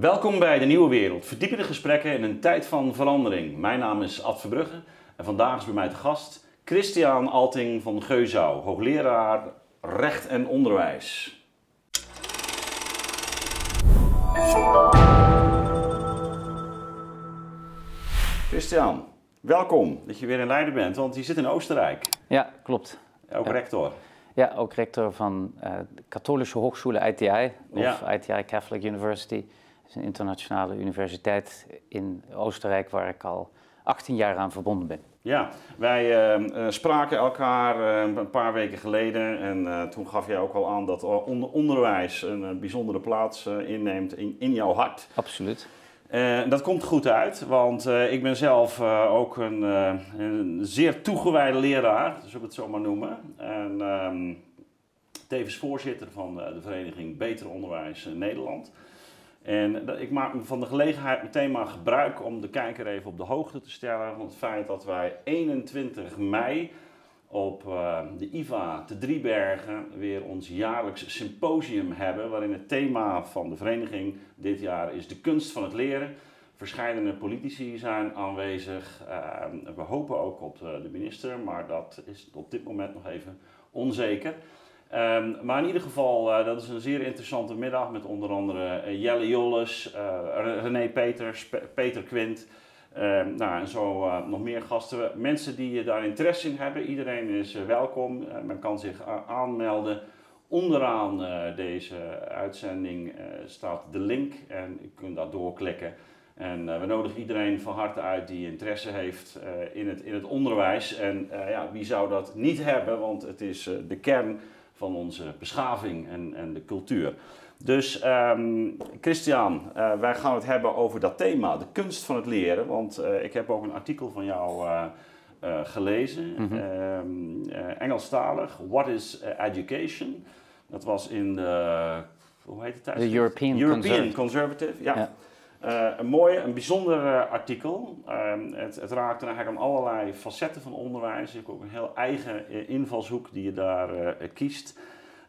Welkom bij de Nieuwe Wereld. Verdiepende gesprekken in een tijd van verandering. Mijn naam is Ad Verbrugge en vandaag is bij mij te gast Christian Alting van Geuzau, hoogleraar recht en onderwijs. Christian, welkom dat je weer in Leiden bent, want je zit in Oostenrijk. Ja, klopt. Ook Ja. rector. Ja, ook rector van eh, de Katholische ITI, of Ja. ITI Catholic University. Dat is een internationale universiteit in Oostenrijk waar ik al 18 jaar aan verbonden ben. Ja, wij eh, eh, spraken elkaar eh, een paar weken geleden en eh, toen gaf jij ook al aan dat onder- onderwijs een bijzondere plaats inneemt in, in jouw hart. Absoluut. Dat komt goed uit, want ik ben zelf ook een, een zeer toegewijde leraar, zullen we het zo maar noemen. En ehm, tevens voorzitter van de vereniging Beter Onderwijs Nederland. En ik maak van de gelegenheid meteen maar gebruik om de kijker even op de hoogte te stellen van het feit dat wij 21 mei op eh, de IVA te Driebergen weer ons jaarlijks symposium hebben, waarin het thema van de vereniging dit jaar is de kunst van het leren. Verscheidene politici zijn aanwezig. Eh, we hopen ook op de, de minister, maar dat is op dit moment nog even onzeker. Ehm, maar in ieder geval, eh, dat is een zeer interessante middag met onder andere eh, Jelle Jolles, eh, René Peters, Pe- Peter Quint. Ehm, nou, en zo nog meer gasten. Mensen die daar interesse in hebben, iedereen is welkom. Men kan zich aanmelden. Onderaan deze uitzending staat de link en u kunt daar doorklikken. En we nodigen iedereen van harte uit die interesse heeft in, het, in het onderwijs. En ja, wie zou dat niet hebben, want het is de kern van onze beschaving en, en de cultuur. Dus ehm, Christian, eh, wij gaan het hebben over dat thema, de kunst van het leren. Want eh, ik heb ook een artikel van jou eh, gelezen, Mhm. Ehm, eh, Engelstalig, What is Education? Dat was in de, hoe heet het tijdschrift? De European European Conservative. Conservative, ja. Ja. Eh, een mooie, een bijzonder eh, artikel. Ehm, het, het raakt eigenlijk aan allerlei facetten van onderwijs. Je hebt ook een heel eigen eh, invalshoek die je daar kiest.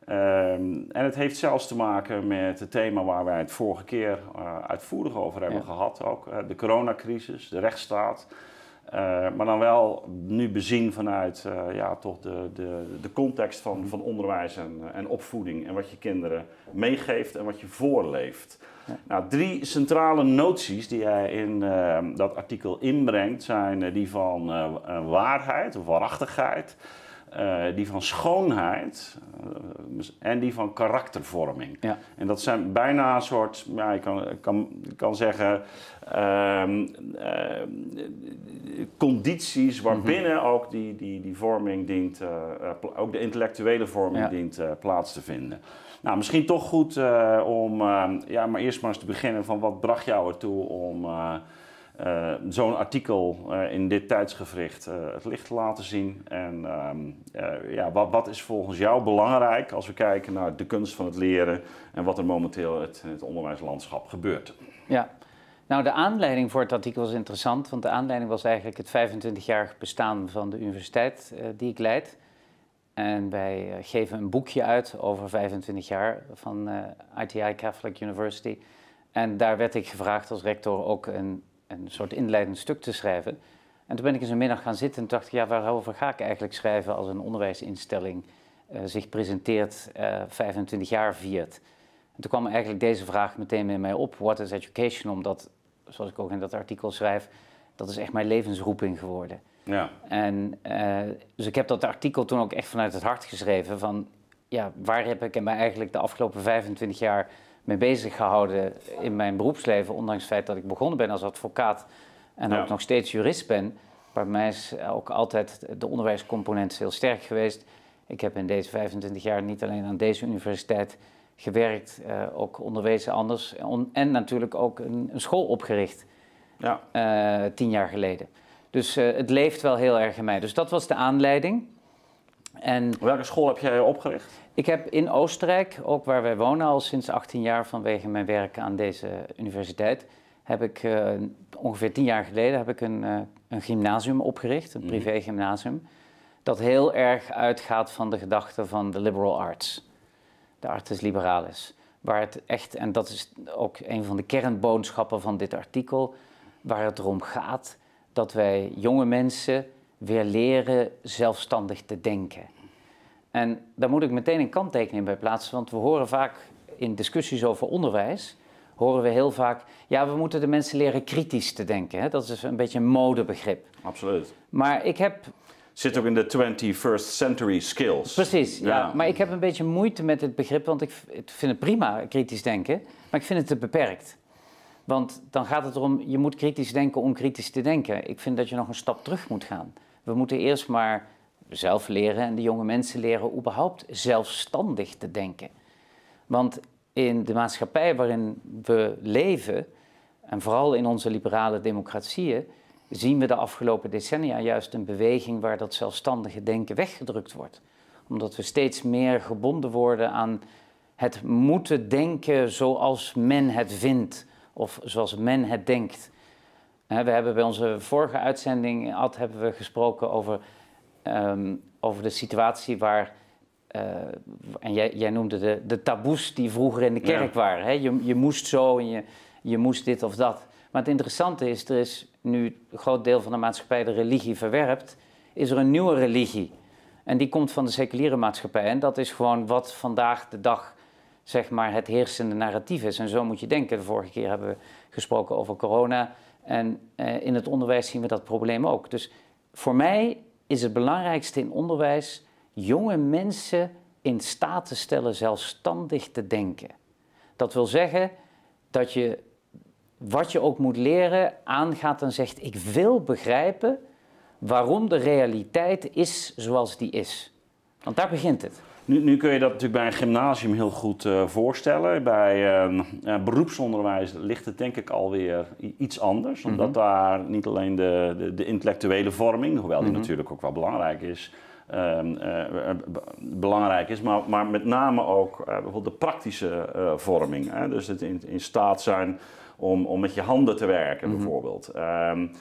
Ehm, en het heeft zelfs te maken met het thema waar wij het vorige keer uitvoerig over hebben Ja. gehad. Ook, de coronacrisis, de rechtsstaat. Maar dan wel nu bezien vanuit ja, toch de, de, de context van, van onderwijs en, en opvoeding. En wat je kinderen meegeeft en wat je voorleeft. Nou, drie centrale noties die hij in eh, dat artikel inbrengt zijn eh, die van eh, waarheid of waarachtigheid, die van schoonheid en die van karaktervorming. Ja. En dat zijn bijna een soort, ja, ik kan, kan, kan zeggen, ehm, condities waarbinnen ook die, die, die vorming dient, ook de intellectuele vorming Ja. dient plaats te vinden. Nou, misschien toch goed eh, om eh, ja, maar eerst maar eens te beginnen van wat bracht jou ertoe om eh, zo'n artikel in dit tijdsgevricht het licht te laten zien. En ehm, eh, ja, wat, wat is volgens jou belangrijk als we kijken naar de kunst van het leren en wat er momenteel het, in het onderwijslandschap gebeurt? Ja. Nou, de aanleiding voor het artikel was interessant, want de aanleiding was eigenlijk het 25-jarig bestaan van de universiteit die ik leid. En wij eh, geven een boekje uit over 25 jaar van eh, ITI Catholic University. En daar werd ik gevraagd als rector ook een, een soort inleidend stuk te schrijven. En toen ben ik eens een middag gaan zitten en dacht ik, ja, waarover ga ik eigenlijk schrijven als een onderwijsinstelling eh, zich presenteert, eh 25 jaar viert. En toen kwam eigenlijk deze vraag meteen bij mij op, what is education? Omdat, zoals ik ook in dat artikel schrijf, dat is echt mijn levensroeping geworden. Ja, En eh, dus ik heb dat artikel toen ook echt vanuit het hart geschreven van, ja, waar heb ik me eigenlijk de afgelopen 25 jaar mee bezig gehouden in mijn beroepsleven, ondanks het feit dat ik begonnen ben als advocaat en Ja. ook nog steeds jurist ben. Bij mij is ook altijd de onderwijscomponent heel sterk geweest. Ik heb in deze 25 jaar niet alleen aan deze universiteit gewerkt, eh, ook onderwezen anders. On- en natuurlijk ook een, een school opgericht, ja, eh, tien jaar geleden. Dus eh, het leeft wel heel erg in mij. Dus dat was de aanleiding. En welke school heb jij opgericht? ik heb in Oostenrijk, ook waar wij wonen al sinds 18 jaar vanwege mijn werk aan deze universiteit, heb ik eh, ongeveer tien jaar geleden heb ik een, eh, een gymnasium opgericht, een Mhm. privé gymnasium, dat heel erg uitgaat van de gedachte van de liberal arts, de artis liberalis. waar het echt, en dat is ook een van de kernboodschappen van dit artikel, waar het erom gaat dat wij jonge mensen weer leren zelfstandig te denken. En daar moet ik meteen een kanttekening bij plaatsen, want we horen vaak in discussies over onderwijs, horen we heel vaak, ja, we moeten de mensen leren kritisch te denken. Hè? Dat is een beetje een modebegrip. Absoluut. Maar ik heb Zit ook in de 21st century skills. Precies, ja. Maar ik heb een beetje moeite met het begrip, want ik vind het prima, kritisch denken, maar ik vind het te beperkt. Want dan gaat het erom, je moet kritisch denken om kritisch te denken. Ik vind dat je nog een stap terug moet gaan. We moeten eerst maar zelf leren en de jonge mensen leren überhaupt zelfstandig te denken. Want in de maatschappij waarin we leven, en vooral in onze liberale democratieën, zien we de afgelopen decennia juist een beweging waar dat zelfstandige denken weggedrukt wordt. Omdat we steeds meer gebonden worden aan het moeten denken zoals men het vindt of zoals men het denkt. We hebben bij onze vorige uitzending Ad, hebben we gesproken over, um, over de situatie waar. Uh, en jij, jij, noemde de, de taboes die vroeger in de kerk waren. Hè? Je, je moest zo en je, je moest dit of dat. Maar het interessante is, er is nu een groot deel van de maatschappij de religie verwerpt, is er een nieuwe religie. En die komt van de seculiere maatschappij. En dat is gewoon wat vandaag de dag zeg maar, het heersende narratief is. En zo moet je denken. De vorige keer hebben we gesproken over corona. En eh, in het onderwijs zien we dat probleem ook. Dus voor mij is het belangrijkste in onderwijs jonge mensen in staat te stellen zelfstandig te denken. Dat wil zeggen dat je wat je ook moet leren aangaat en zegt: Ik wil begrijpen waarom de realiteit is zoals die is. Want daar begint het. Nu, nu kun je dat natuurlijk bij een gymnasium heel goed uh, voorstellen. Bij uh, beroepsonderwijs ligt het denk ik alweer iets anders. Mhm. Omdat daar niet alleen de, de, de, intellectuele vorming, hoewel die mhm. natuurlijk ook wel belangrijk is, uh, belangrijk is, maar, maar met name ook bijvoorbeeld de praktische vorming. Hè? Dus het in, in staat zijn om, om met je handen te werken, mhm. bijvoorbeeld. Um,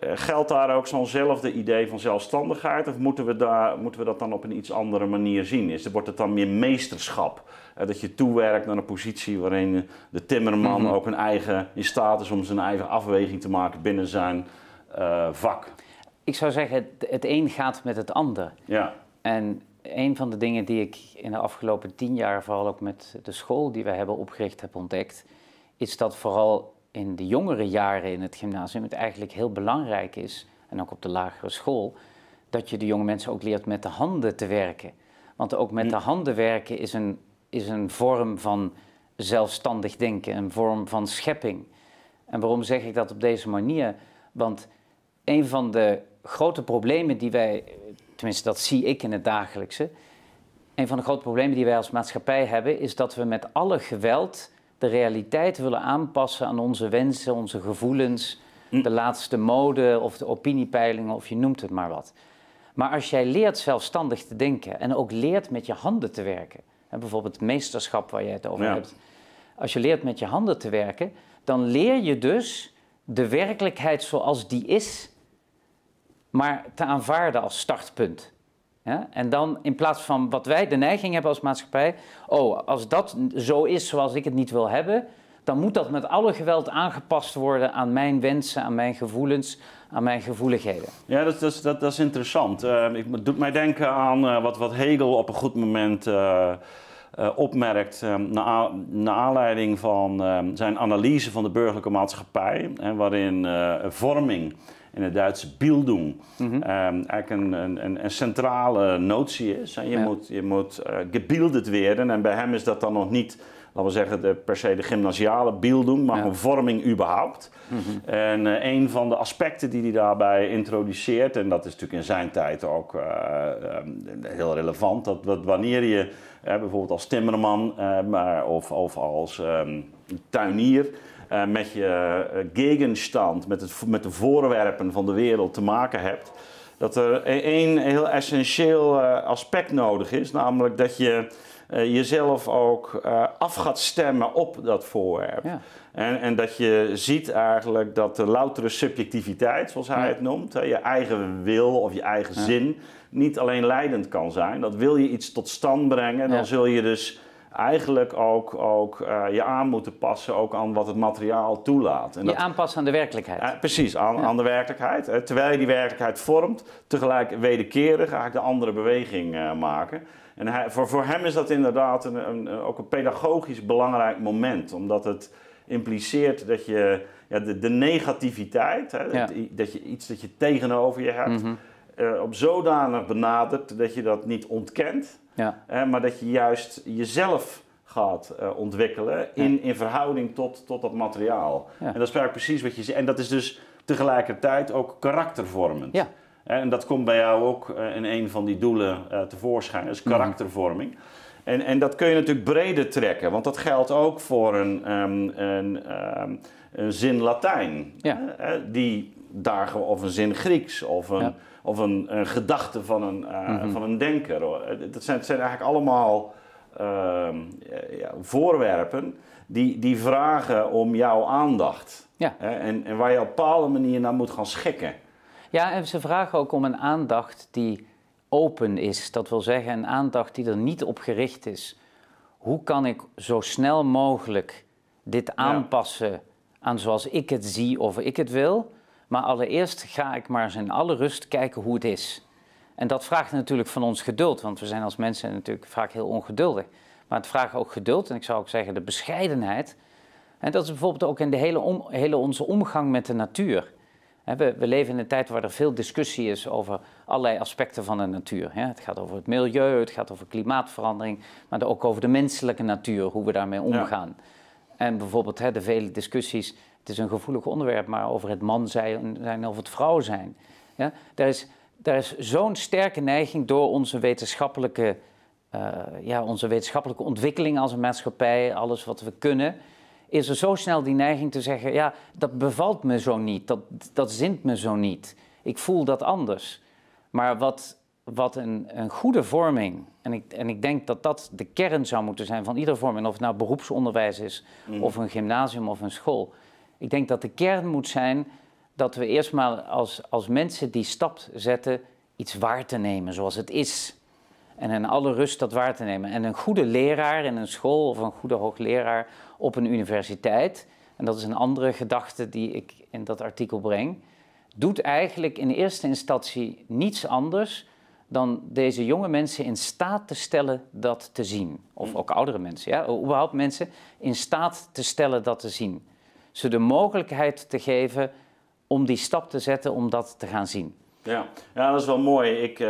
geldt daar ook zo'nzelfde idee van zelfstandigheid? Of moeten we, daar, moeten we dat dan op een iets andere manier zien? Is, wordt het dan meer meesterschap? Uh, dat je toewerkt naar een positie waarin de timmerman mhm. ook een eigen, in staat is om zijn eigen afweging te maken binnen zijn uh, vak? Ik zou zeggen, het, het een gaat met het ander. Ja. En een van de dingen die ik in de afgelopen tien jaar, vooral ook met de school die wij hebben opgericht, heb ontdekt, is dat vooral in de jongere jaren in het gymnasium het eigenlijk heel belangrijk is, en ook op de lagere school, dat je de jonge mensen ook leert met de handen te werken. Want ook met de handen werken is een, is een vorm van zelfstandig denken, een vorm van schepping. En waarom zeg ik dat op deze manier? Want een van de grote problemen die wij, tenminste dat zie ik in het dagelijkse, een van de grote problemen die wij als maatschappij hebben, is dat we met alle geweld de realiteit willen aanpassen aan onze wensen, onze gevoelens, hm. de laatste mode of de opiniepeilingen of je noemt het maar wat. Maar als jij leert zelfstandig te denken en ook leert met je handen te werken, en bijvoorbeeld het meesterschap waar je het over hebt, als je leert met je handen te werken, dan leer je dus de werkelijkheid zoals die is, maar te aanvaarden als startpunt. Ja? En dan in plaats van wat wij de neiging hebben als maatschappij, oh, als dat zo is zoals ik het niet wil hebben, dan moet dat met alle geweld aangepast worden aan mijn wensen, aan mijn gevoelens, aan mijn gevoeligheden. Ja, dat, dat, dat, dat is interessant. Uh, het doet mij denken aan uh, wat, wat Hegel op een goed moment uh, opmerkt, naar, naar, aanleiding van zijn analyse van de burgerlijke maatschappij, waarin vorming in het Duitse Bildung mm eigenlijk een, een, een, centrale notie is. En je moet, je moet uh, gebildet werden en bij hem is dat dan nog niet laten we zeggen, de, per se de gymnasiale Bildung, maar een vorming überhaupt. Mhm. En uh, een van de aspecten die hij daarbij introduceert, en dat is natuurlijk in zijn tijd ook uh, heel relevant, dat, dat wanneer je bijvoorbeeld als timmerman maar, of, of als um, tuinier uh, met je uh, gegenstand, met, het, met de voorwerpen van de wereld te maken hebt, dat er e-, één heel essentieel uh, aspect nodig is, namelijk dat je jezelf ook af gaat stemmen op dat voorwerp. Ja. En, en, dat je ziet eigenlijk dat de loutere subjectiviteit, zoals hij het noemt, je eigen wil of je eigen zin, niet alleen leidend kan zijn. Dat wil je iets tot stand brengen, dan zul je dus eigenlijk ook, ook eh, je aan moeten passen ook aan wat het materiaal toelaat. En je aanpassen aan de werkelijkheid. Uh, precies, aan, aan, de werkelijkheid. Uh, terwijl je die werkelijkheid vormt, tegelijk wederkerig eigenlijk de andere beweging maken. En hij, voor, voor hem is dat inderdaad een, een, ook een pedagogisch belangrijk moment, omdat het impliceert dat je ja, de, de negativiteit, hè, ja. dat, dat, je iets dat je tegenover je hebt, mm -hmm. Op zodanig benadert dat je dat niet ontkent. Ja. maar dat je juist jezelf gaat uh, ontwikkelen in, in verhouding tot, tot dat materiaal. En dat is eigenlijk precies wat je zegt. En dat is dus tegelijkertijd ook karaktervormend. Ja. En dat komt bij jou ook uh, in een van die doelen tevoorschijn, dat is mhm. karaktervorming. En, en dat kun je natuurlijk breder trekken, want dat geldt ook voor een, um, een, um, een zin Latijn. Die daar, of een zin Grieks, of een. Of een, een, gedachte van een, mm -hmm. van een denker. Dat zijn, zijn eigenlijk allemaal uh, ja, voorwerpen die, die vragen om jouw aandacht. Ja. En, en waar je op een bepaalde manier naar moet gaan schikken. Ja, en ze vragen ook om een aandacht die open is. Dat wil zeggen, een aandacht die er niet op gericht is. Hoe kan ik zo snel mogelijk dit aanpassen ja. aan zoals ik het zie of ik het wil? Maar allereerst ga ik maar eens in alle rust kijken hoe het is. En dat vraagt natuurlijk van ons geduld, want we zijn als mensen natuurlijk vaak heel ongeduldig. Maar het vraagt ook geduld en ik zou ook zeggen de bescheidenheid. En dat is bijvoorbeeld ook in de hele, om, hele onze omgang met de natuur. We, we, leven in een tijd waar er veel discussie is over allerlei aspecten van de natuur. Het gaat over het milieu, het gaat over klimaatverandering, maar ook over de menselijke natuur, hoe we daarmee omgaan. Ja. En bijvoorbeeld de vele discussies, het is een gevoelig onderwerp, maar over het man zijn of het vrouw zijn. Ja? Daar is, daar is zo'n sterke neiging door onze wetenschappelijke, uh, ja, onze wetenschappelijke ontwikkeling als een maatschappij, alles wat we kunnen is er zo snel die neiging te zeggen: ja, dat bevalt me zo niet, dat, dat zint me zo niet. Ik voel dat anders. Maar wat, wat een, een goede vorming, en ik, en ik denk dat dat de kern zou moeten zijn van iedere vorming, of het nou beroepsonderwijs is, mm. of een gymnasium of een school. Ik denk dat de kern moet zijn dat we eerst maar als, als mensen die stap zetten, iets waar te nemen zoals het is. En in alle rust dat waar te nemen. En een goede leraar in een school of een goede hoogleraar op een universiteit, en dat is een andere gedachte die ik in dat artikel breng, doet eigenlijk in eerste instantie niets anders dan deze jonge mensen in staat te stellen dat te zien. Of hmm. ook oudere mensen, ja, überhaupt mensen in staat te stellen dat te zien. Ze de mogelijkheid te geven om die stap te zetten om dat te gaan zien. Ja, ja dat is wel mooi. Ik uh,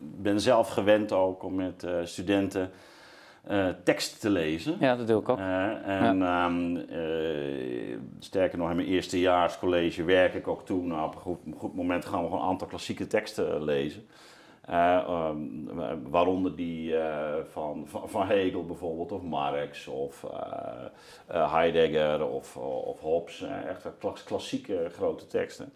ben zelf gewend ook om met uh, studenten uh, tekst te lezen. Ja, dat doe ik ook. En ja. uh, sterker nog, in mijn eerstejaarscollege werk ik ook toe. Nou, op een goed, goed moment gaan we gewoon een aantal klassieke teksten lezen. Um, waaronder die van, van, van, Hegel bijvoorbeeld, of Marx, of Heidegger, of, of Hobbes. echt klassieke grote teksten.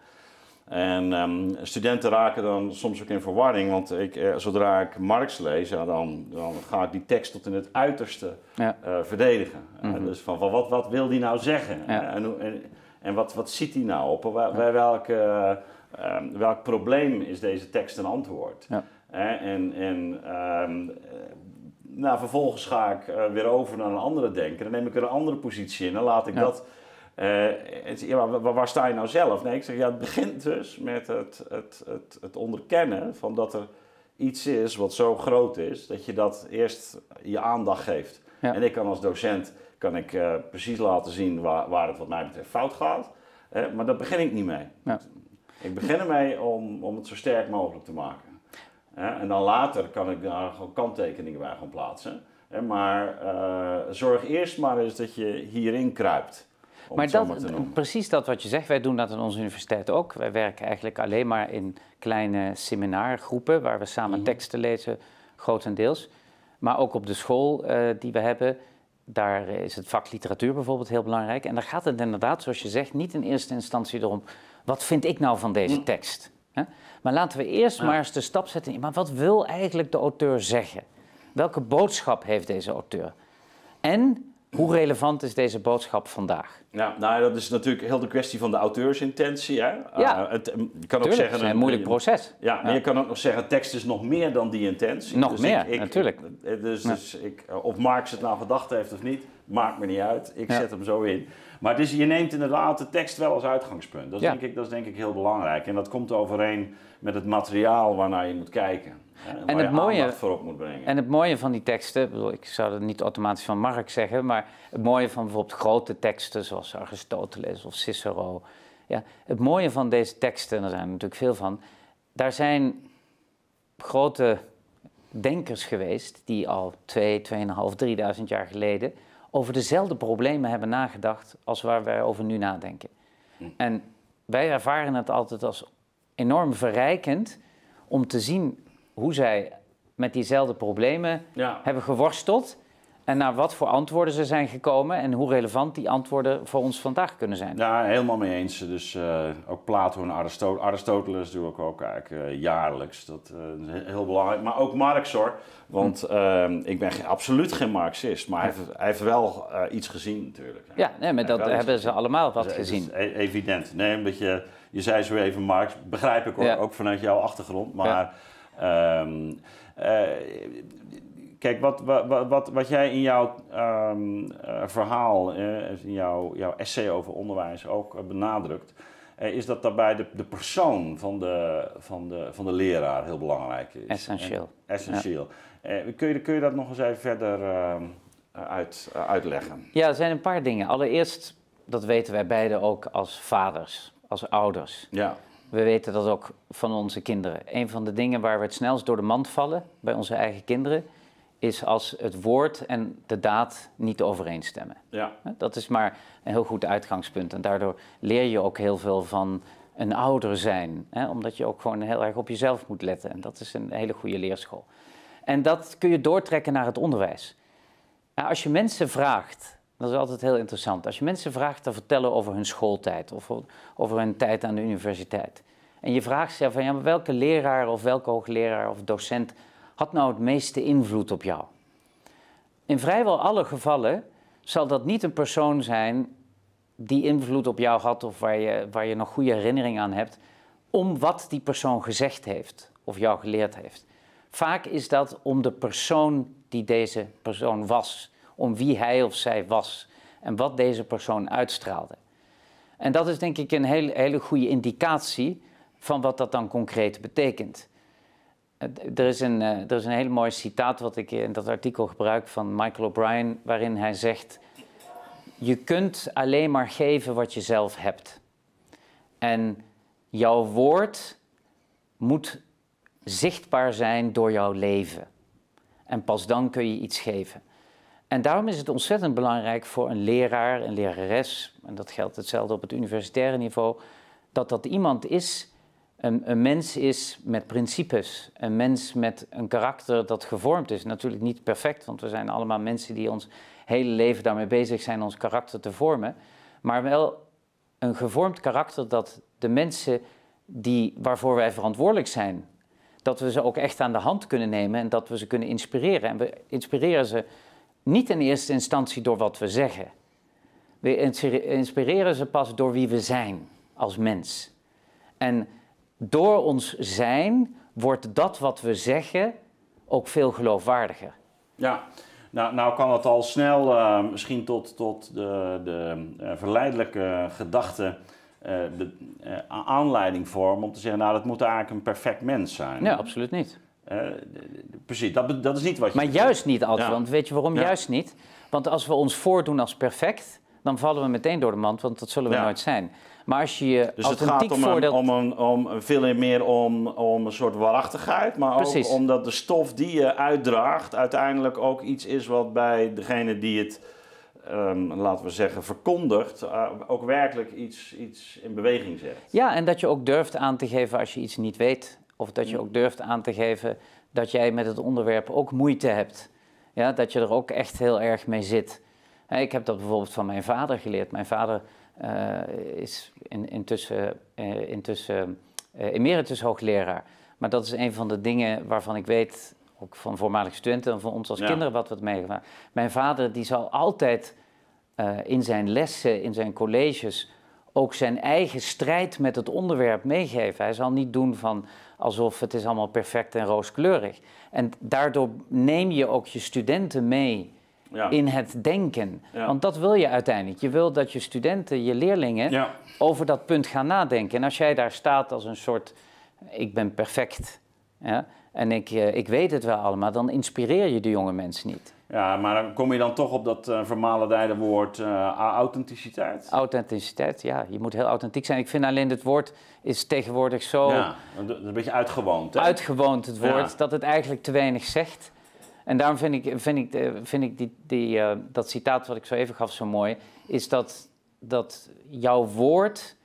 En um, studenten raken dan soms ook in verwarring, want ik, eh, zodra ik Marx lees, ja, dan, dan ga ik die tekst tot in het uiterste ja. verdedigen. Mm -hmm. dus van, wat, wat wil die nou zeggen? Ja. En, en, en, wat, wat ziet hij nou op? Bij welk, uh, um, welk probleem is deze tekst een antwoord? en en um, nou, vervolgens ga ik weer over naar een andere denker. Dan neem ik er een andere positie in en laat ik dat uh, ja, waar, waar, sta je nou zelf? Nee, ik zeg, ja, het begint dus met het, het, het, het onderkennen van dat er iets is wat zo groot is, dat je dat eerst je aandacht geeft. En ik kan als docent kan ik, uh, precies laten zien waar, waar het wat mij betreft fout gaat, uh, maar daar begin ik niet mee. Ja. Ik begin ermee om, om het zo sterk mogelijk te maken. en dan later kan ik daar gewoon kanttekeningen bij gaan plaatsen. maar zorg eerst maar eens dat je hierin kruipt maar dat, precies dat wat je zegt, wij doen dat aan onze universiteit ook. Wij werken eigenlijk alleen maar in kleine seminargroepen waar we samen mhm. teksten lezen, grotendeels. Maar ook op de school uh, die we hebben, daar is het vak literatuur bijvoorbeeld heel belangrijk. En daar gaat het inderdaad, zoals je zegt, niet in eerste instantie erom, wat vind ik nou van deze mhm. tekst? Maar laten we eerst maar eens de stap zetten. Maar wat wil eigenlijk de auteur zeggen? Welke boodschap heeft deze auteur? En Hoe relevant is deze boodschap vandaag? Ja, nou, dat is natuurlijk heel de kwestie van de auteursintentie. Hè? Ja, uh, het, je kan ook zeggen, het is een moeilijk proces. Ja, maar je kan ook nog zeggen, tekst is nog meer dan die intentie. Nog dus meer, ik, ik, natuurlijk. Dus, dus ik, of Marx het nou gedacht heeft of niet, maakt me niet uit. Ik zet hem zo in. Maar dus je neemt inderdaad de tekst wel als uitgangspunt. Dat is, denk ik, dat is denk ik heel belangrijk. En dat komt overeen met het materiaal waarnaar je moet kijken. En, en het mooie, voorop moet brengen. En het mooie van die teksten, ik zou het niet automatisch van Marx zeggen, maar het mooie van bijvoorbeeld grote teksten zoals Aristoteles of Cicero. Ja, het mooie van deze teksten, en er zijn er natuurlijk veel van, daar zijn grote denkers geweest die al twee, tweeënhalf, drieduizend jaar geleden over dezelfde problemen hebben nagedacht als waar wij over nu nadenken. Hm. En wij ervaren het altijd als enorm verrijkend om te zien hoe zij met diezelfde problemen hebben geworsteld. En naar wat voor antwoorden ze zijn gekomen en hoe relevant die antwoorden voor ons vandaag kunnen zijn. Ja, helemaal mee eens. Dus uh, ook Plato en Aristoteles, Aristoteles doe ik ook eigenlijk uh, jaarlijks. Dat uh, is heel belangrijk. Maar ook Marx hoor. Want hm. ik ben absoluut geen Marxist. Maar hij heeft, hij heeft wel iets gezien natuurlijk. Ja, nee, maar dat hebben ze allemaal wat gezien. Dat is evident. Nee, omdat je, je zei zo even Marx, begrijp ik hoor, ook vanuit jouw achtergrond. Maar... Ehm, eh, kijk, wat, wat, wat, wat jij in jouw um, verhaal, uh, in jouw, jouw essay over onderwijs ook benadrukt, is dat daarbij de, de persoon van de, van, de, van de leraar heel belangrijk is. Essentieel. essentieel. kun, je, kun je dat nog eens even verder ehm, uit, uitleggen? Ja, er zijn een paar dingen. Allereerst, dat weten wij beiden ook als vaders, als ouders. Ja. We weten dat ook van onze kinderen. Een van de dingen waar we het snelst door de mand vallen bij onze eigen kinderen, is als het woord en de daad niet overeenstemmen. Ja. Dat is maar een heel goed uitgangspunt. En daardoor leer je ook heel veel van een ouder zijn. Hè? Omdat je ook gewoon heel erg op jezelf moet letten. En dat is een hele goede leerschool. En dat kun je doortrekken naar het onderwijs. Nou, als je mensen vraagt dat is altijd heel interessant. Als je mensen vraagt te vertellen over hun schooltijd of over hun tijd aan de universiteit. En je vraagt ze van ja, welke leraar of welke hoogleraar of docent had nou het meeste invloed op jou? In vrijwel alle gevallen zal dat niet een persoon zijn die invloed op jou had of waar je, waar je nog goede herinnering aan hebt, om wat die persoon gezegd heeft of jou geleerd heeft. Vaak is dat om de persoon die deze persoon was om wie hij of zij was en wat deze persoon uitstraalde. En dat is denk ik een hele, hele goede indicatie van wat dat dan concreet betekent. Er is, een, eh, er is een hele mooi citaat wat ik in dat artikel gebruik van Michael O'Brien, waarin hij zegt: Je kunt alleen maar geven wat je zelf hebt. En jouw woord moet zichtbaar zijn door jouw leven. En pas dan kun je iets geven. En daarom is het ontzettend belangrijk voor een leraar, een lerares, en dat geldt hetzelfde op het universitaire niveau, dat dat iemand is, een, een, mens is met principes, een mens met een karakter dat gevormd is. Natuurlijk niet perfect, want we zijn allemaal mensen die ons hele leven daarmee bezig zijn ons karakter te vormen, maar wel een gevormd karakter dat de mensen die, waarvoor wij verantwoordelijk zijn, dat we ze ook echt aan de hand kunnen nemen en dat we ze kunnen inspireren. En we inspireren ze niet in eerste instantie door wat we zeggen. We inspireren ze pas door wie we zijn als mens. En door ons zijn wordt dat wat we zeggen ook veel geloofwaardiger. Ja, nou, nou kan het al snel uh, misschien tot, tot de, de uh, verleidelijke gedachte, uh, de aanleiding vormen om te zeggen, nou dat moet eigenlijk een perfect mens zijn. Nee, absoluut niet. Uh, precies, dat, dat is niet wat je... Maar juist niet altijd, want weet je waarom juist niet? Want als we ons voordoen als perfect, dan vallen we meteen door de mand, want dat zullen we nooit zijn. Maar als je je dus het gaat om, om, een, om veel meer om, om een soort waarachtigheid, maar ook omdat de stof die je uitdraagt uiteindelijk ook iets is wat bij degene die het, um, laten we zeggen, verkondigt, uh, ook werkelijk iets, iets in beweging zet. Ja, en dat je ook durft aan te geven als je iets niet weet. Of dat je ook durft aan te geven dat jij met het onderwerp ook moeite hebt. Ja, dat je er ook echt heel erg mee zit. Ik heb dat bijvoorbeeld van mijn vader geleerd. Mijn vader uh, is in, intussen, uh, intussen uh, emeritus hoogleraar. Maar dat is een van de dingen waarvan ik weet ook van voormalige studenten en van ons als Ja. kinderen wat we het meegemaakt. Mijn vader die zal altijd eh, in zijn lessen, in zijn colleges, ook zijn eigen strijd met het onderwerp meegeven. Hij zal niet doen van alsof het is allemaal perfect en rooskleurig. En daardoor neem je ook je studenten mee Ja. in het denken. Ja. Want dat wil je uiteindelijk. Je wil dat je studenten, je leerlingen, Ja. over dat punt gaan nadenken. En als jij daar staat als een soort, ik ben perfect, en ik, eh, ik weet het wel allemaal, dan inspireer je de jonge mensen niet. Ja, maar dan kom je dan toch op dat uh, vermalendijde woord eh, authenticiteit. Authenticiteit, ja, je moet heel authentiek zijn. Ik vind alleen het woord is tegenwoordig zo Ja, een beetje uitgewoond. Hè? uitgewoond, het woord, Ja. dat het eigenlijk te weinig zegt. En daarom vind ik, vind ik, eh, vind ik die, die, dat citaat wat ik zo even gaf zo mooi, is dat, dat jouw woord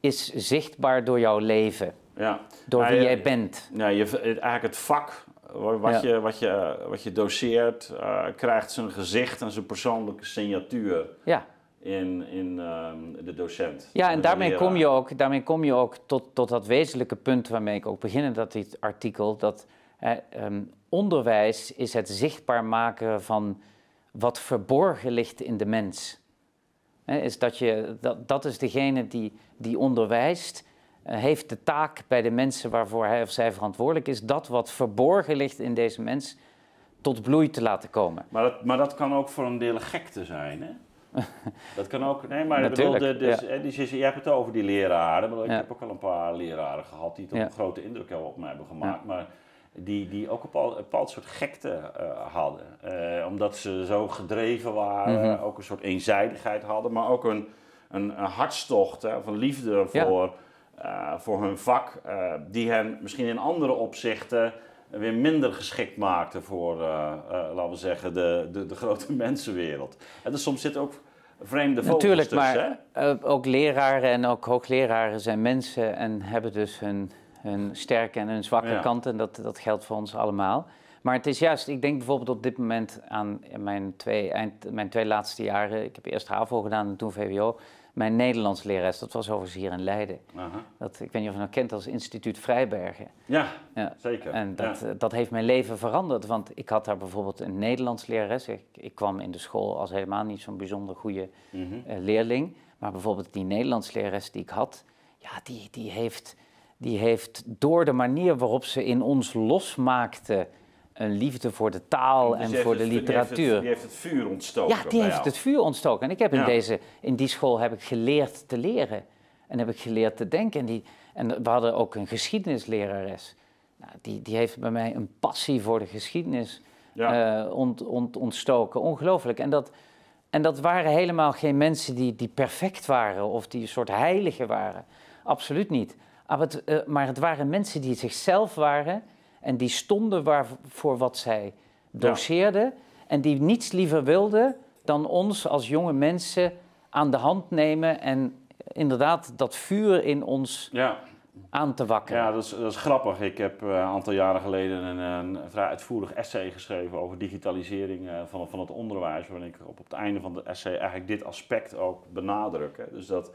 is zichtbaar door jouw leven, ja. door wie jij bent. Ja, je, eigenlijk het vak wat, Ja. je, wat, je, wat je doseert, eh, krijgt zijn gezicht en zijn persoonlijke signatuur Ja. in, in ehm, de docent. Ja, en daarmee kom je ook, daarmee kom je ook tot, tot dat wezenlijke punt waarmee ik ook begin in dat dit artikel. Dat eh, ehm, onderwijs is het zichtbaar maken van wat verborgen ligt in de mens. Is dat, je, dat, dat is degene die, die onderwijst, eh, heeft de taak bij de mensen waarvoor hij of zij verantwoordelijk is, dat wat verborgen ligt in deze mens tot bloei te laten komen. Maar dat, maar dat kan ook voor een deel gekte zijn, hè? Dat kan ook, nee, maar bedoel, de, dus, die, je hebt het over die leraren. Maar ik Ja. heb ook al een paar leraren gehad die toch Ja. een grote indruk op mij hebben gemaakt. Maar die, die ook een bepaald, een bepaald soort gekte eh, hadden. Eh, omdat ze zo gedreven waren, Mhm. ook een soort eenzijdigheid hadden. Maar ook een, een, een hartstocht hè, van liefde Ja. voor, eh, voor hun vak. eh, die hen misschien in andere opzichten weer minder geschikt maakte voor, eh, laten we zeggen, de, de, de grote mensenwereld. En dus soms zitten ook vreemde vogels Natuurlijk, tussen, maar hè? ook leraren en ook hoogleraren zijn mensen en hebben dus hun, hun sterke en hun zwakke Ja. kanten. Dat, dat geldt voor ons allemaal. Maar het is juist, ik denk bijvoorbeeld op dit moment aan mijn twee, eind, mijn twee laatste jaren. Ik heb eerst HAVO gedaan en toen VWO. Mijn Nederlands lerares, dat was overigens hier in Leiden. Aha. Dat, ik weet niet of je nou kent als instituut Vrijbergen. Ja, Ja. zeker. En dat, Ja. dat heeft mijn leven veranderd. Want ik had daar bijvoorbeeld een Nederlands lerares. Ik, ik kwam in de school als helemaal niet zo'n bijzonder goede Mhm. eh, leerling. Maar bijvoorbeeld die Nederlands lerares die ik had, ja, die, die, heeft, die heeft door de manier waarop ze in ons losmaakte een liefde voor de taal Dus en voor de het- die heeft literatuur. het- Die heeft het vuur ontstoken. Ja, die heeft jou. het vuur ontstoken. En ik heb in, Ja. deze, in die school heb ik geleerd te leren. En heb ik geleerd te denken. En, die, en we hadden ook een geschiedenislerares. Nou, die, die heeft bij mij een passie voor de geschiedenis Ja. eh, ont, ont, ontstoken. Ongelooflijk. En dat, en dat waren helemaal geen mensen die, die perfect waren of die een soort heiligen waren. Absoluut niet. Maar het, eh, maar het waren mensen die zichzelf waren en die stonden waar, voor wat zij doseerden. En die niets liever wilden dan ons als jonge mensen aan de hand nemen en inderdaad dat vuur in ons ja. aan te wakkeren. Ja, dat is, dat is grappig. Ik heb eh, een aantal jaren geleden een, een vrij uitvoerig essay geschreven over digitalisering eh, van, van het onderwijs. Waarin ik op, op het einde van het essay eigenlijk dit aspect ook benadruk. Hè. Dus dat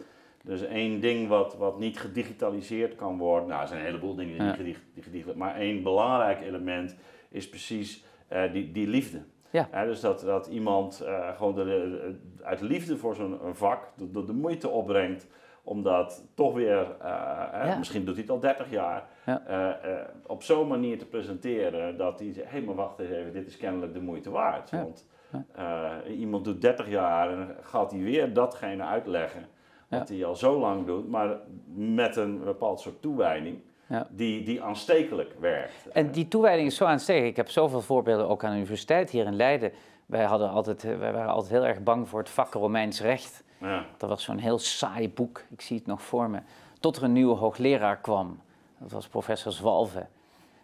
dus één ding wat, wat niet gedigitaliseerd kan worden. Nou, er zijn een heleboel dingen die Ja. niet gedigitaliseerd Maar één belangrijk element is precies eh, die, die liefde. Ja. Dus dat, dat iemand eh, gewoon de, de- uit liefde voor zo'n vak de, de, moeite opbrengt om dat toch weer, eh, Ja. misschien doet hij het al 30 jaar, Ja. op zo'n manier te presenteren dat hij zegt, hé maar wacht eens even, dit is kennelijk de moeite waard. Want iemand doet 30 jaar en dan gaat hij weer datgene uitleggen wat hij al zo lang doet, maar met een bepaald soort toewijding Ja. die, die aanstekelijk werkt. En die toewijding is zo aanstekelijk. Ik heb zoveel voorbeelden ook aan de universiteit hier in Leiden. Wij, hadden altijd, eh, wij waren altijd heel erg bang voor het vak Romeins recht. Ja. Dat was zo'n heel saai boek, ik zie het nog voor me. Tot er een nieuwe hoogleraar kwam. Dat was professor Zwalve.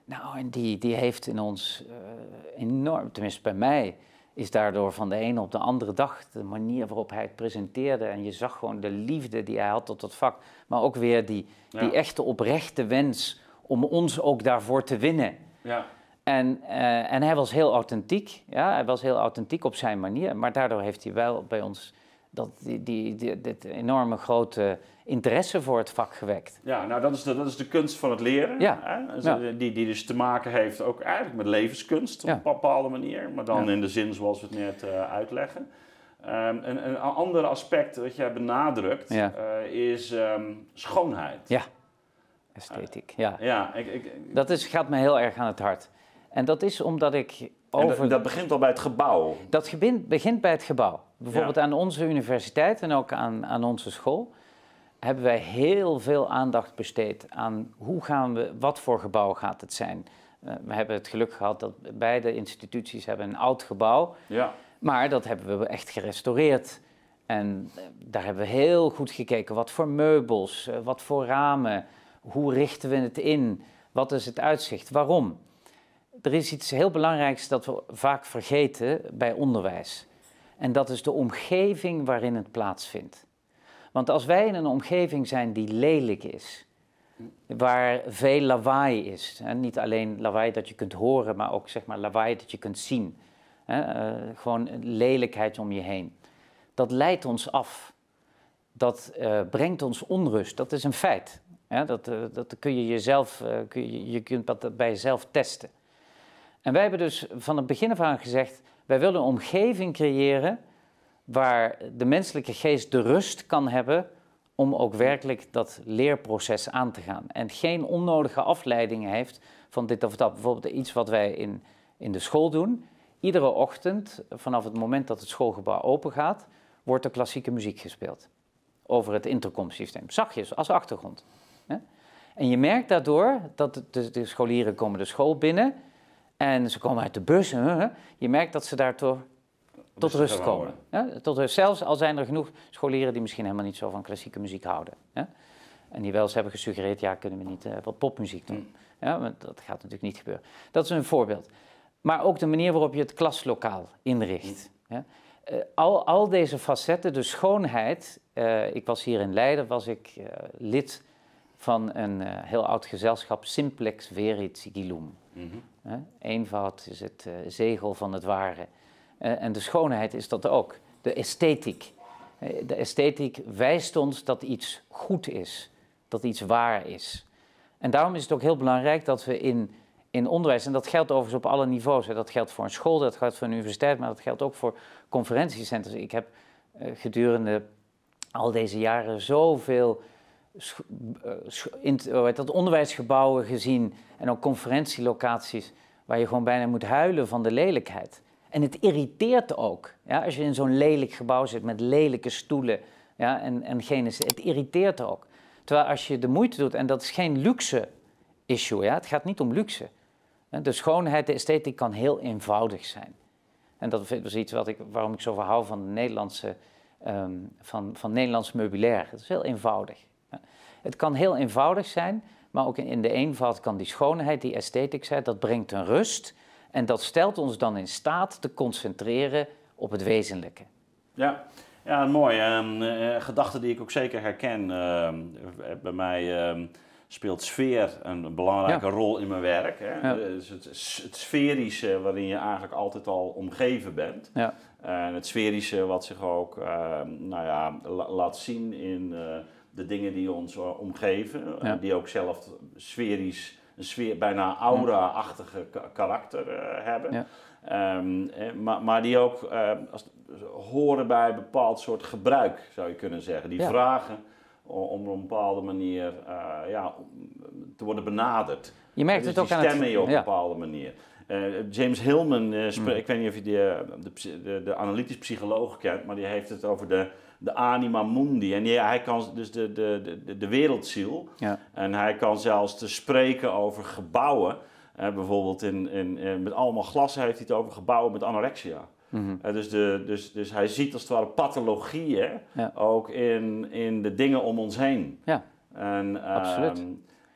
Nou, en die, die heeft in ons eh, enorm, tenminste bij mij, is daardoor van de ene op de andere dag de manier waarop hij het presenteerde. En je zag gewoon de liefde die hij had tot dat vak. Maar ook weer die, die echte oprechte wens om ons ook daarvoor te winnen. Ja. En, eh, en hij was heel authentiek. Ja, hij was heel authentiek op zijn manier. Maar daardoor heeft hij wel bij ons dat die, die, die, dit enorme grote interesse voor het vak gewekt. Ja, nou dat is de, dat is de kunst van het leren. Ja. Hè? Dus, Ja. eh, Die, die dus te maken heeft ook eigenlijk met levenskunst op Ja. een bepaalde manier. Maar dan in de zin zoals we het net eh, uitleggen. Ehm, een, een ander aspect wat jij benadrukt eh, is ehm, schoonheid. Ja. Esthetiek, ja. Ja, ik, ik, Dat is, gaat me heel erg aan het hart. En dat is omdat ik over... dat, dat begint al bij het gebouw. Dat gebin- begint bij het gebouw. Bijvoorbeeld aan onze universiteit en ook aan, aan onze school hebben wij heel veel aandacht besteed aan hoe gaan we, wat voor gebouw gaat het zijn. Eh, we hebben het geluk gehad dat beide instituties hebben een oud gebouw, Ja. maar dat hebben we echt gerestaureerd. En eh, daar hebben we heel goed gekeken wat voor meubels, eh, wat voor ramen, hoe richten we het in, wat is het uitzicht, waarom. Er is iets heel belangrijks dat we vaak vergeten bij onderwijs. En dat is de omgeving waarin het plaatsvindt. Want als wij in een omgeving zijn die lelijk is, waar veel lawaai is, en niet alleen lawaai dat je kunt horen, maar ook zeg maar lawaai dat je kunt zien, hè, eh, gewoon lelijkheid om je heen, dat leidt ons af. Dat eh, brengt ons onrust, dat is een feit. Dat, eh, dat kun je jezelf, kun je, je kunt dat bij jezelf testen. En wij hebben dus van het begin af aan gezegd, wij willen een omgeving creëren waar de menselijke geest de rust kan hebben om ook werkelijk dat leerproces aan te gaan. En geen onnodige afleidingen heeft van dit of dat. Bijvoorbeeld iets wat wij in, in de school doen. Iedere ochtend, vanaf het moment dat het schoolgebouw open gaat, wordt er klassieke muziek gespeeld. Over het intercomsysteem. Zachtjes, als achtergrond. En je merkt daardoor dat de, scholieren komen de school binnen en ze komen uit de bus. Je merkt dat ze daardoor tot Rustig rust komen. Ja, tot rust. Zelfs al zijn er genoeg scholieren die misschien helemaal niet zo van klassieke muziek houden. En die wel eens hebben gesuggereerd, ja, kunnen we niet eh, wat popmuziek doen. Ja, maar dat gaat natuurlijk niet gebeuren. Dat is een voorbeeld. Maar ook de manier waarop je het klaslokaal inricht. hè. Eh, al, al deze facetten, de schoonheid. eh, ik was hier in Leiden, was ik lid van een heel oud gezelschap, Simplex Verit Sigillum. Mhm. Hè? Eenvoud is het zegel van het ware. Eh, en de schoonheid is dat ook. De esthetiek. Eh, de esthetiek wijst ons dat iets goed is, dat iets waar is. En daarom is het ook heel belangrijk dat we in, in onderwijs, en dat geldt overigens op alle niveaus, hè, dat geldt voor een school, dat geldt voor een universiteit, maar dat geldt ook voor conferentiecenters. Ik heb eh, gedurende al deze jaren zoveel sch- in, dat, onderwijsgebouwen gezien en ook conferentielocaties waar je gewoon bijna moet huilen van de lelijkheid. En het irriteert ook. Ja, als je in zo'n lelijk gebouw zit met lelijke stoelen ja, en, en geen... Het irriteert ook. Terwijl als je de moeite doet, en dat is geen luxe issue, ja, het gaat niet om luxe. De schoonheid, de esthetiek kan heel eenvoudig zijn. En dat is iets wat ik, waarom ik zo hou van, de Nederlandse, ehm, van, van Nederlands meubilair. Het is heel eenvoudig. Het kan heel eenvoudig zijn, maar ook in de eenvoud kan die schoonheid, die esthetiek zijn, dat brengt een rust. En dat stelt ons dan in staat te concentreren op het wezenlijke. Ja, ja mooi. Een eh, gedachte die ik ook zeker herken. ehm, bij mij ehm, speelt sfeer een belangrijke rol in mijn werk. Hè? Ja. Dus het, het sferische waarin je eigenlijk altijd al omgeven bent. Ja, En het sferische wat zich ook ehm, nou ja, la- laat zien in eh, de dingen die ons eh, omgeven. Die ook zelf sferisch, een sfeer, bijna aura-achtige ka- karakter eh, hebben. Ehm, eh, maar, maar die ook eh, als, horen bij een bepaald soort gebruik, zou je kunnen zeggen. Die vragen om op een bepaalde manier ja, te worden benaderd. je merkt dus het ook aan het... stemmen je op een ja. bepaalde manier. James Hillman, Mm. ik weet niet of je die, de, de, de analytisch psycholoog kent, maar die heeft het over de, de anima mundi. En die, hij kan dus de, de, de, de wereldziel. Ja. En hij kan zelfs te spreken over gebouwen. Eh, bijvoorbeeld in, in, in- met allemaal glas heeft hij het over gebouwen met anorexia. Mhm. Eh, dus, de, dus, dus hij ziet als het ware pathologieën Ja. ook in, in de dingen om ons heen. Ja. En, ehm, Absoluut.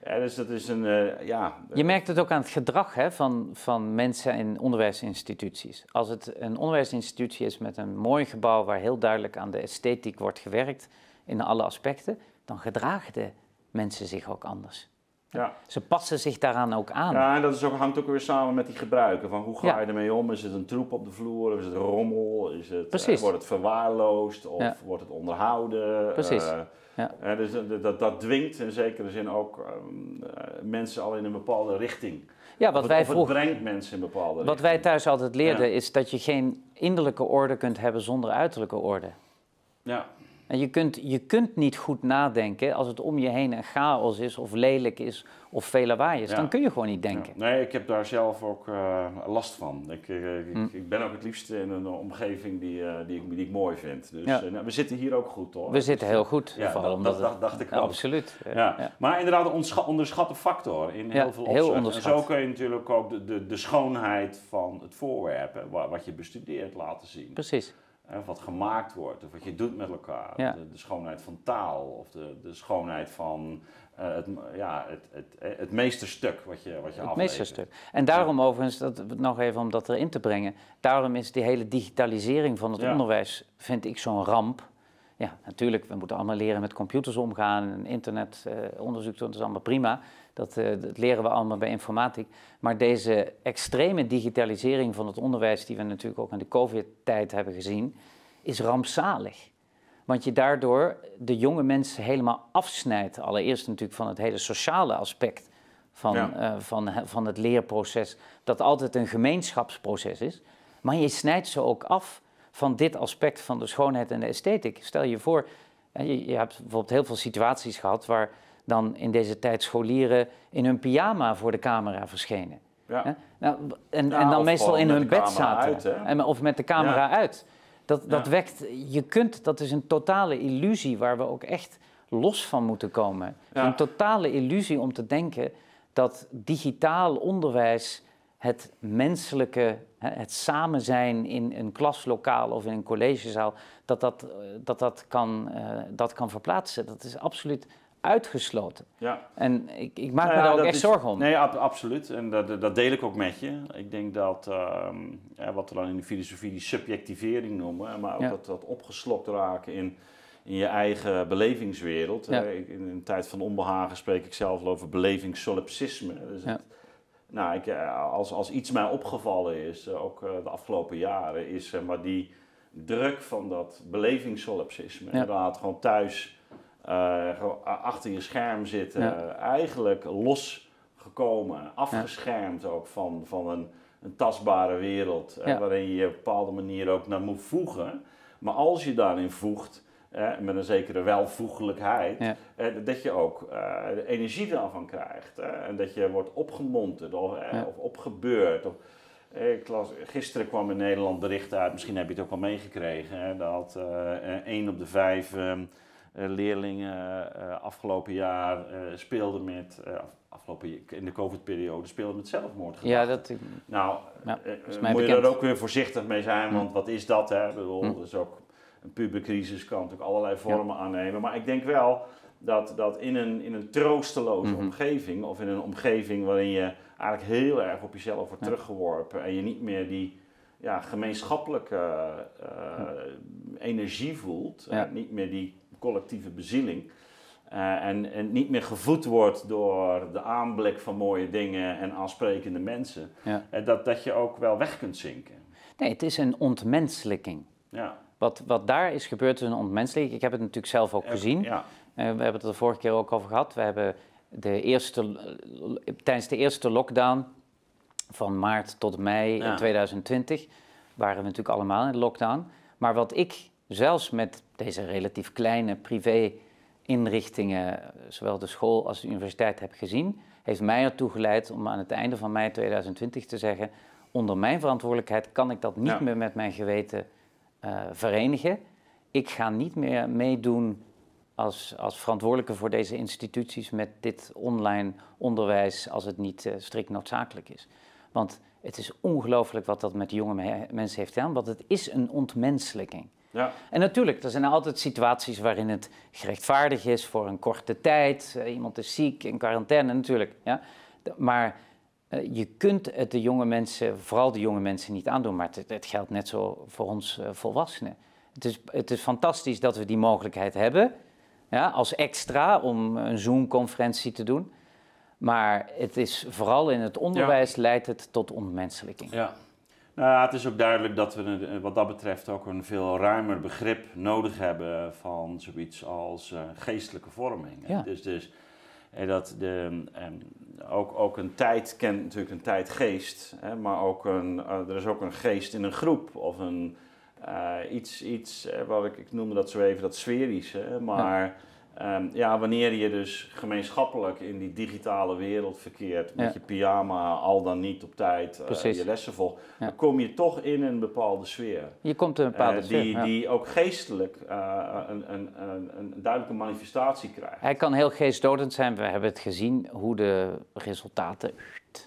Dus dat is een, eh, ja... Je merkt het ook aan het gedrag hè, van, van mensen in onderwijsinstituties. Als het een onderwijsinstitutie is met een mooi gebouw waar heel duidelijk aan de esthetiek wordt gewerkt in alle aspecten, dan gedragen de mensen zich ook anders. Ja. Ze passen zich daaraan ook aan. Ja, en dat is ook, hangt ook weer samen met die gebruiken. Van hoe ga Ja. je ermee om? Is het een troep op de vloer? Of is het rommel? Is het, eh, wordt het verwaarloosd? Of Ja. wordt het onderhouden? Precies. Eh, Ja. eh, dus dat, dat, dat dwingt in zekere zin ook ehm, eh, mensen al in een bepaalde richting. Ja, Of wat het, wij vroeger. brengt mensen in bepaalde Wat richting. wij thuis altijd leerden is dat je geen innerlijke orde kunt hebben zonder uiterlijke orde. Ja, En je kunt, je kunt niet goed nadenken als het om je heen een chaos is of lelijk is of veel lawaai is. Ja. Dan kun je gewoon niet denken. Ja. Nee, ik heb daar zelf ook eh, last van. Ik, eh, ik, Hm. ik ben ook het liefst in een omgeving die, eh, die, ik, die ik mooi vind. Dus Ja. nou, we zitten hier ook goed hoor. We zitten heel goed. Ja, vooral dat, omdat dat, het- dacht- ik ook. absoluut. Maar inderdaad een onderschatte factor in heel veel heel onderschat. En zo kun je natuurlijk ook de, de, de schoonheid van het voorwerp, wat je bestudeert, laten zien. Precies. Of wat gemaakt wordt, of wat je doet met elkaar. Ja. De, de schoonheid van taal, of de, de schoonheid van eh, het, ja, het, het, het meesterstuk wat je, wat je Het meesterstuk. En daarom overigens, dat, nog even om dat erin te brengen, daarom is die hele digitalisering van het Ja. onderwijs, vind ik zo'n ramp. Ja, natuurlijk, we moeten allemaal leren met computers omgaan en internet, eh, doen, dat is allemaal prima. Dat, eh, dat leren we allemaal bij informatiek. Maar deze extreme digitalisering van het onderwijs, die we natuurlijk ook in de COVID-tijd hebben gezien, is rampzalig. Want je daardoor de jonge mensen helemaal afsnijdt. Allereerst natuurlijk van het hele sociale aspect van, Ja. eh, van, van het leerproces, dat altijd een gemeenschapsproces is. Maar je snijdt ze ook af van dit aspect van de schoonheid en de esthetiek. Stel je voor, je, je hebt bijvoorbeeld heel veel situaties gehad waar dan in deze tijd scholieren in hun pyjama voor de camera verschenen. Ja. Nou, en, Ja, en dan of meestal in hun bed zaten. uit? En- of met de camera uit. Dat, dat wekt, je kunt, dat is een totale illusie waar we ook echt los van moeten komen. Een totale illusie om te denken dat digitaal onderwijs het menselijke, het samen zijn in een klaslokaal of in een collegezaal, dat dat, eh, dat, dat, kan, eh, dat kan verplaatsen. Dat is absoluut uitgesloten. Ja. En ik, ik maak Nou me ja, daar ook echt is- zorgen om. Nee, ab- absoluut. En dat, dat deel ik ook met je. Ik denk dat, ehm, ja, wat we dan in de filosofie die subjectivering noemen, maar ook Ja. dat, dat opgeslokt raken in, in je eigen belevingswereld. Ja. In een tijd van onbehagen spreek ik zelf over belevingssolipsisme. Dus het- nou, ik, eh, als, als iets mij opgevallen is, eh, ook eh, de afgelopen jaren, is maar die druk van dat belevingssolipsisme. Inderdaad, gewoon thuis achter je scherm zitten, Ja. eigenlijk losgekomen, afgeschermd ook van, van een, een tastbare wereld, eh, Ja. waarin je je op een bepaalde manier ook naar moet voegen. Maar als je daarin voegt, eh, met een zekere welvoegelijkheid, Ja. eh, dat je ook eh, de energie daarvan krijgt. eh, en dat je wordt opgemonterd of, eh, Ja. of opgebeurd. Of, eh, ik las, gisteren kwam in Nederland bericht uit, misschien heb je het ook wel meegekregen, hè, dat eh één op de vijf ehm, eh, leerlingen eh, afgelopen jaar eh, speelden met, eh, af- afgelopen, in de COVID-periode, speelden met zelfmoordgedachten. Ja, dat, Nou, Ja, eh, eh, moet je daar ook weer voorzichtig mee zijn, Hm. want wat is dat? Hè? Ik bedoel, Hm. is ook een pubercrisis, kan natuurlijk allerlei vormen aannemen. Maar ik denk wel dat, dat in, een, in een troosteloze Mhm. omgeving, of in een omgeving waarin je eigenlijk heel erg op jezelf wordt Ja. teruggeworpen en je niet meer die ja, gemeenschappelijke eh, energie voelt, eh, niet meer die collectieve bezieling. eh, en, en niet meer gevoed wordt door de aanblik van mooie dingen en aansprekende mensen. ja. Eh, dat, dat je ook wel weg kunt zinken. Nee, het is een ontmenselijking. Ja. Wat, wat daar is gebeurd is een ontmenselijking. Ik heb het natuurlijk zelf ook gezien. Ja. Eh, we hebben het er de vorige keer ook over gehad. We hebben de eerste, tijdens de eerste lockdown van maart tot mei Ja. 2020 waren we natuurlijk allemaal in de lockdown. Maar wat ik zelfs met deze relatief kleine privé-inrichtingen, zowel de school als de universiteit, heb gezien, heeft mij ertoe geleid om aan het einde van mei 2020 te zeggen: onder mijn verantwoordelijkheid kan ik dat niet Ja. meer met mijn geweten eh, verenigen. Ik ga niet meer meedoen als, als verantwoordelijke voor deze instituties met dit online onderwijs als het niet eh, strikt noodzakelijk is. Want het is ongelooflijk wat dat met jonge me- mensen heeft gedaan, want het is een ontmenselijking. Ja. En natuurlijk, er zijn altijd situaties waarin het gerechtvaardigd is voor een korte tijd. Eh, iemand is ziek, in quarantaine, natuurlijk. Ja? Maar eh, je kunt het de jonge mensen, vooral de jonge mensen, niet aandoen. Maar het, het geldt net zo voor ons eh, volwassenen. Het is, het is fantastisch dat we die mogelijkheid hebben, ja, als extra om een Zoom-conferentie te doen. Maar het is vooral in het onderwijs leidt het tot ontmenselijking. Ja. Nou ja, het is ook duidelijk dat we een- wat dat betreft ook een veel ruimer begrip nodig hebben van zoiets als eh, geestelijke vorming. Ja. Dus, dus eh, dat de, ehm, ook, ook een tijd kent natuurlijk een tijd geest, hè, maar ook een, eh, er is ook een geest in een groep of een, eh, iets, iets eh, wat ik, ik noemde dat zo even dat sferische, maar ehm, ja, wanneer je dus gemeenschappelijk in die digitale wereld verkeert met Ja. je pyjama al dan niet op tijd Precies. je lessen volgt, Ja. dan kom je toch in een bepaalde sfeer. Je komt in een bepaalde Eh, sfeer, die, ja. die ook geestelijk eh, een, een, een, een duidelijke manifestatie krijgt. Hij kan heel geestdodend zijn. We hebben het gezien hoe de resultaten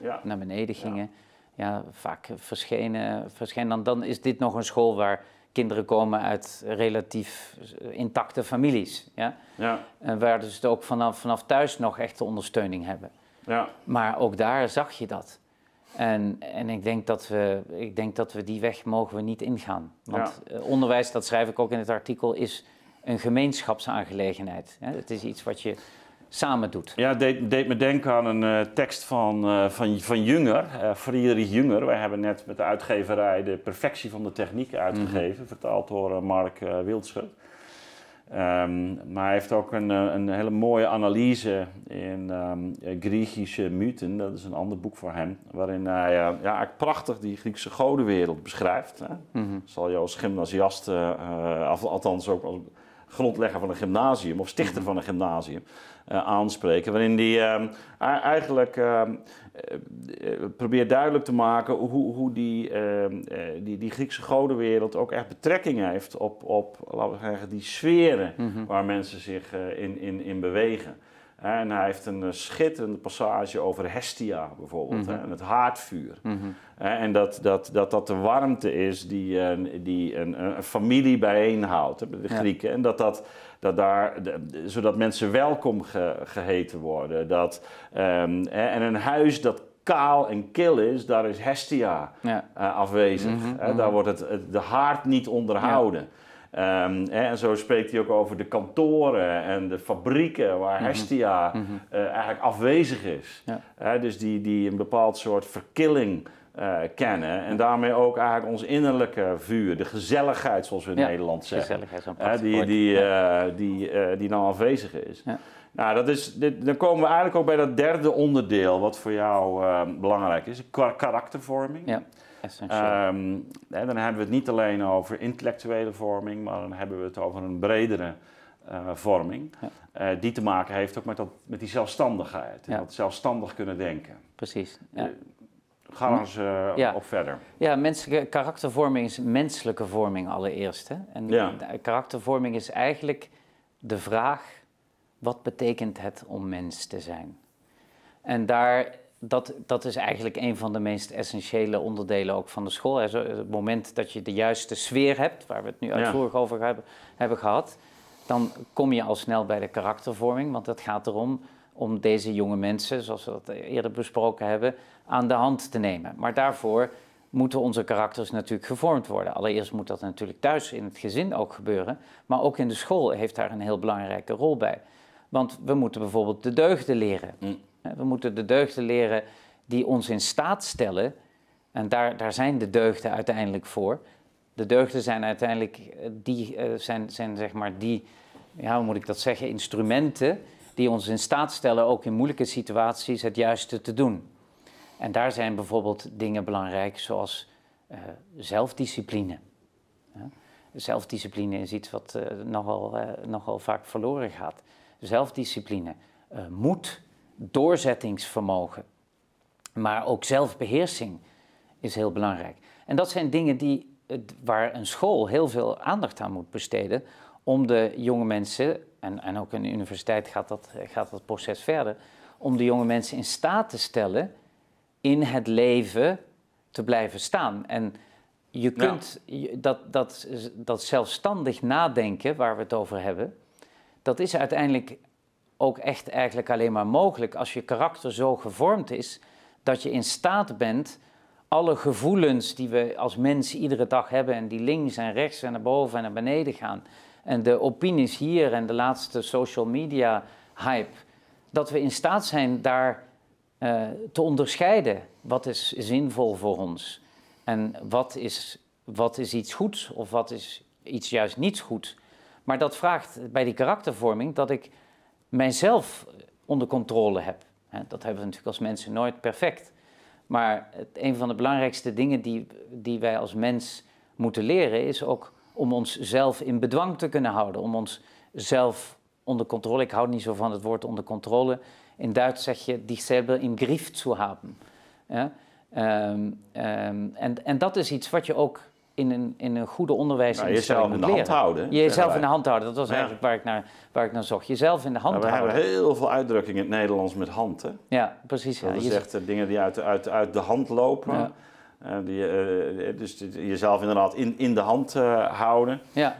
Ja. naar beneden gingen. Ja, vaak verschenen, verschenen. Dan, dan is dit nog een school waar kinderen komen uit relatief eh, intacte families. Ja? Ja, En waar dus ook vanaf, vanaf thuis nog echte ondersteuning hebben. ja, Maar ook daar zag je dat. En, en ik, denk dat we, ik denk dat we die weg mogen we niet ingaan. Want eh, onderwijs, dat schrijf ik ook in het artikel, is een gemeenschapsaangelegenheid. Het is iets wat je samen doet. ja het deed, deed me denken aan een eh, tekst van, eh, van, van Junger, eh Friedrich Junger. Wij hebben net met de uitgeverij De Perfectie van de Techniek uitgegeven, vertaald door Mark Wildschut. Ehm, maar hij heeft ook een, een hele mooie analyse in eh, Griechische mythen. Dat is een ander boek voor hem. Waarin hij ja, eigenlijk prachtig die Griekse godenwereld beschrijft. Hè. Mhm. Zal je als gymnasiast, althans ook als grondlegger van een gymnasium of stichter van een gymnasium eh, aanspreken. Waarin die ehm, eigenlijk ehm, eh, eh, probeert duidelijk te maken hoe, hoe die, ehm, eh, die, die Griekse godenwereld ook echt betrekking heeft op, op laten we zeggen, die sferen Mhm. waar mensen zich in, in, in bewegen. En hij heeft een eh, schitterende passage over Hestia bijvoorbeeld, Mhm. hè, en het haardvuur. Mhm. En dat dat, dat dat de warmte is die, eh, die een, een familie bijeenhoudt, hè, de Ja. Grieken. En dat dat, dat daar, zodat mensen welkom ge- geheten worden. Dat, ehm, en een huis dat kaal en kil is, daar is Hestia Ja. eh, afwezig. Mhm, hè. mhm. Daar wordt het, het- de haard niet onderhouden. Ehm, hè, en zo spreekt hij ook over de kantoren en de fabrieken waar Hestia Mhm. eh, eigenlijk afwezig is. Ja. Hè, dus die, die een bepaald soort verkilling eh, kennen. En daarmee ook eigenlijk ons innerlijke vuur, de gezelligheid zoals we in Ja, Nederland zeggen. Hè, die, die, eh, die, die nou afwezig is. Ja. Nou, dat is, dit, dan komen we eigenlijk ook bij dat derde onderdeel wat voor jou belangrijk is, ka- karaktervorming. Ja, essentieel. Ehm, dan hebben we het niet alleen over intellectuele vorming, maar dan hebben we het over een bredere eh, vorming. Ja. eh, die te maken heeft ook met, dat, met die zelfstandigheid. En Ja. dat zelfstandig kunnen denken. Precies. Ja. Eh, Ga eens eh, Ja. op verder. Ja, menselijke karaktervorming is menselijke vorming allereerst. Hè? En karaktervorming is eigenlijk de vraag: wat betekent het om mens te zijn? En daar, dat, dat is eigenlijk een van de meest essentiële onderdelen ook van de school. Het moment dat je de juiste sfeer hebt, waar we het nu Ja. uitvoerig over hebben, hebben gehad, dan kom je al snel bij de karaktervorming. Want het gaat erom om deze jonge mensen, zoals we dat eerder besproken hebben, aan de hand te nemen. Maar daarvoor moeten onze karakters natuurlijk gevormd worden. Allereerst moet dat natuurlijk thuis in het gezin ook gebeuren, maar ook in de school heeft daar een heel belangrijke rol bij. Want we moeten bijvoorbeeld de deugden leren. Mm. We moeten de deugden leren die ons in staat stellen, en daar, daar zijn de deugden uiteindelijk voor. De deugden zijn uiteindelijk eh, die, eh, zijn, zijn zeg maar die, ja, hoe moet ik dat zeggen, instrumenten die ons in staat stellen ook in moeilijke situaties het juiste te doen. En daar zijn bijvoorbeeld dingen belangrijk zoals eh, zelfdiscipline. Zelfdiscipline is iets wat nogal, nogal vaak verloren gaat. Zelfdiscipline, moed, doorzettingsvermogen, maar ook zelfbeheersing is heel belangrijk. En dat zijn dingen die, waar een school heel veel aandacht aan moet besteden om de jonge mensen, en, en ook in de universiteit gaat dat, gaat dat proces verder, om de jonge mensen in staat te stellen in het leven te blijven staan. En je kunt dat, dat, dat zelfstandig nadenken waar we het over hebben, dat is uiteindelijk ook echt eigenlijk alleen maar mogelijk als je karakter zo gevormd is dat je in staat bent alle gevoelens die we als mens iedere dag hebben en die links en rechts en naar boven en naar beneden gaan en de opinies hier en de laatste social media hype, dat we in staat zijn daar eh, te onderscheiden. Wat is zinvol voor ons? En wat is, wat is iets goeds of wat is iets juist niet goed? Maar dat vraagt bij die karaktervorming dat ik mijzelf onder controle heb. Dat hebben we natuurlijk als mensen nooit perfect. Maar het, een van de belangrijkste dingen die, die wij als mens moeten leren is ook om onszelf in bedwang te kunnen houden. Om onszelf onder controle. Ik hou niet zo van het woord onder controle. In Duits zeg je dich selber im Griff zu haben. Ja? Ehm, ehm, en, en dat is iets wat je ook in een, in een goede onderwijs nou, jezelf in de hand houden. Jezelf in de hand houden, dat was eigenlijk waar ik, naar, waar ik naar zocht. Jezelf in de hand we houden. We hebben heel veel uitdrukkingen in het Nederlands met hand. Hè? Ja, precies. Dat ja. is echt dingen die uit, uit, uit de hand lopen. Ja. Uh, die, uh, dus jezelf inderdaad in, in de hand houden. Ja.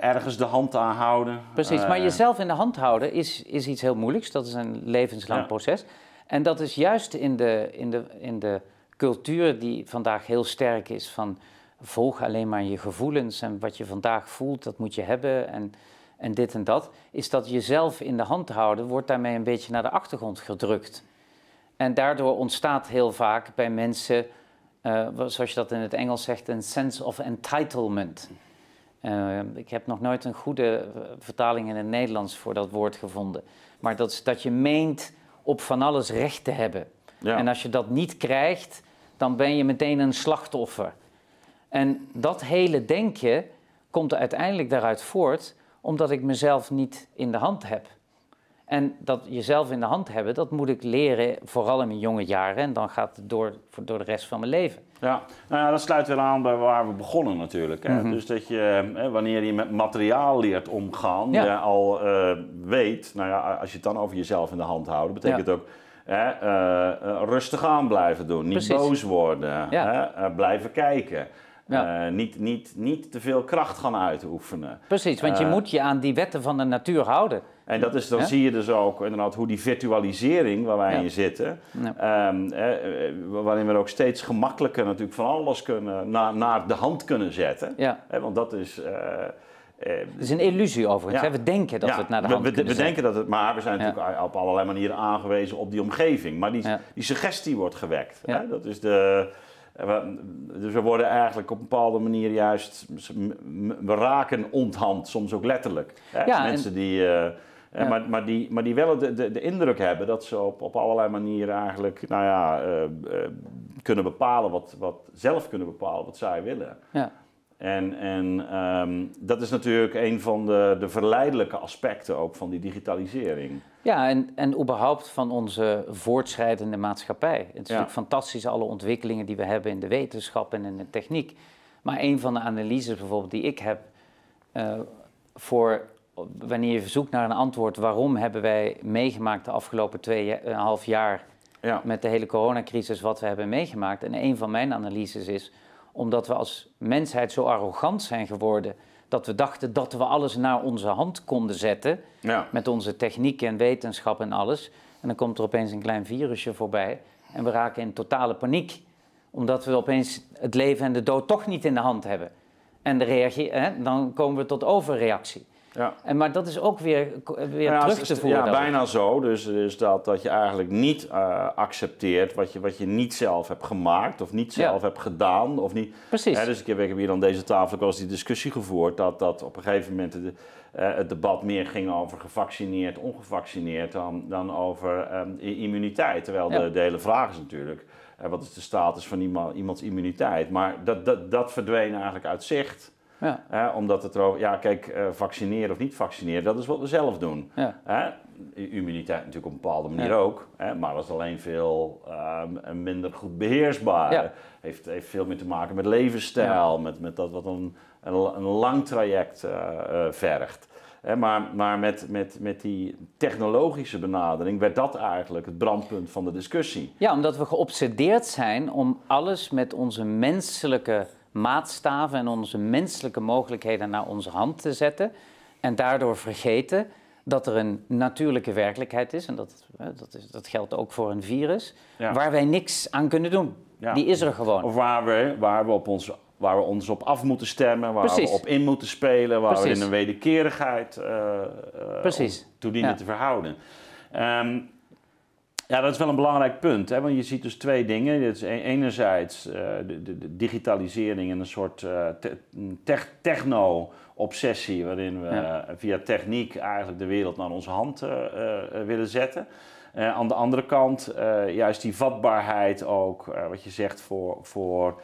ergens de hand aan houden. Precies, maar jezelf in de hand houden is, is iets heel moeilijks. Dat is een levenslang proces. En dat is juist in de, in, de, in de cultuur die vandaag heel sterk is van volg alleen maar je gevoelens en wat je vandaag voelt, dat moet je hebben en, en dit en dat. Is dat jezelf in de hand houden, wordt daarmee een beetje naar de achtergrond gedrukt. En daardoor ontstaat heel vaak bij mensen, eh, zoals je dat in het Engels zegt, een sense of entitlement. Uh, ik heb nog nooit een goede vertaling in het Nederlands voor dat woord gevonden. Maar dat is dat je meent op van alles recht te hebben. Ja. En als je dat niet krijgt, dan ben je meteen een slachtoffer. En dat hele denken komt er uiteindelijk daaruit voort, omdat ik mezelf niet in de hand heb. En dat jezelf in de hand hebben, dat moet ik leren, vooral in mijn jonge jaren. En dan gaat het door, door de rest van mijn leven. Ja, nou ja, dat sluit weer aan bij waar we begonnen natuurlijk. Hè? Mhm. Dus dat je, hè, wanneer je met materiaal leert omgaan, Ja. je al eh, weet, nou ja, als je het dan over jezelf in de hand houdt, betekent ook hè, eh, eh, rustig aan blijven doen, niet Precies. boos worden, Ja. hè, blijven kijken. Ja. Eh, niet, niet, niet te veel kracht gaan uitoefenen. Precies, want je Eh, moet je aan die wetten van de natuur houden. En dat is, dan zie je dus ook inderdaad hoe die virtualisering waar wij Ja. in zitten, Ja. ehm, eh, waarin we ook steeds gemakkelijker natuurlijk van alles kunnen, naar, naar de hand kunnen zetten. Ja. Want dat is... Het is een illusie overigens. Ja. We denken dat ja, we het naar de we- hand we, kunnen we denken dat het, maar we zijn Ja. natuurlijk op allerlei manieren aangewezen op die omgeving. Maar die, die suggestie wordt gewekt. Ja. Hè? Dat is de, we- dus we worden eigenlijk op een bepaalde manier juist, we raken onthand, soms ook letterlijk. Hè? Ja, en- Mensen die, eh, eh, Ja. maar, maar, die, maar die wel de, de, de indruk hebben dat ze op, op allerlei manieren eigenlijk, nou ja, eh, kunnen bepalen wat, wat, zelf kunnen bepalen wat zij willen. Ja. En, en ehm, dat is natuurlijk een van de, de verleidelijke aspecten ook van die digitalisering. Ja, en, en überhaupt van onze voortschrijdende maatschappij. Het is Ja. natuurlijk fantastisch, alle ontwikkelingen die we hebben in de wetenschap en in de techniek. Maar een van de analyses bijvoorbeeld die ik heb eh, voor wanneer je zoekt naar een antwoord, waarom hebben wij meegemaakt de afgelopen tweeënhalf jaar Ja, met de hele coronacrisis wat we hebben meegemaakt. En een van mijn analyses is omdat we als mensheid zo arrogant zijn geworden dat we dachten dat we alles naar onze hand konden zetten ja. met onze techniek en wetenschap en alles. En dan komt er opeens een klein virusje voorbij en we raken in totale paniek. Omdat we opeens het leven en de dood toch niet in de hand hebben. En de reageer, hè, dan komen we tot overreactie. Ja. En, maar dat is ook weer, weer Ja, terug te voeren. Ja, bijna zo. Dus, dus dat, dat je eigenlijk niet eh, accepteert wat je, wat je niet zelf hebt gemaakt of niet Ja. zelf hebt gedaan. Of niet, Precies. Hè, dus ik heb, ik heb hier aan deze tafel ook wel eens die discussie gevoerd dat, dat op een gegeven moment de, eh, het debat meer ging over gevaccineerd, ongevaccineerd dan, dan over i- immuniteit. Terwijl Ja. de, de hele vraag is natuurlijk, eh, wat is de status van iemand, iemands immuniteit? Maar dat, dat, dat verdween eigenlijk uit zicht. Ja, Hè, omdat het erover, ja kijk, eh, vaccineren of niet vaccineren, dat is wat we zelf doen. ja, Immuniteit natuurlijk op een bepaalde manier Ja. ook, hè? maar dat is alleen veel ehm, minder goed beheersbaar. Ja. Heeft, heeft veel meer te maken met levensstijl, met, met dat wat een, een, een lang traject eh, eh, vergt. Hè, maar maar met, met, met die technologische benadering werd dat eigenlijk het brandpunt van de discussie. ja, omdat we geobsedeerd zijn om alles met onze menselijke maatstaven en onze menselijke mogelijkheden naar onze hand te zetten. En daardoor vergeten dat er een natuurlijke werkelijkheid is, en dat, dat, is, dat geldt ook voor een virus, Ja. waar wij niks aan kunnen doen. Ja. Die is er gewoon. Of waar we, waar we, op ons, waar we ons op af moeten stemmen, waar Precies. we op in moeten spelen, waar we in een wederkerigheid eh eh, Precies. ons toe dienen Ja. te verhouden. Ehm, Ja, dat is wel een belangrijk punt. Hè? Want je ziet dus twee dingen. Is e- enerzijds uh, de, de, digitalisering en een soort uh, te techno-obsessie... waarin we ja. via techniek eigenlijk de wereld naar onze hand uh, willen zetten. aan de andere kant juist die vatbaarheid ook, wat je zegt, voor... voor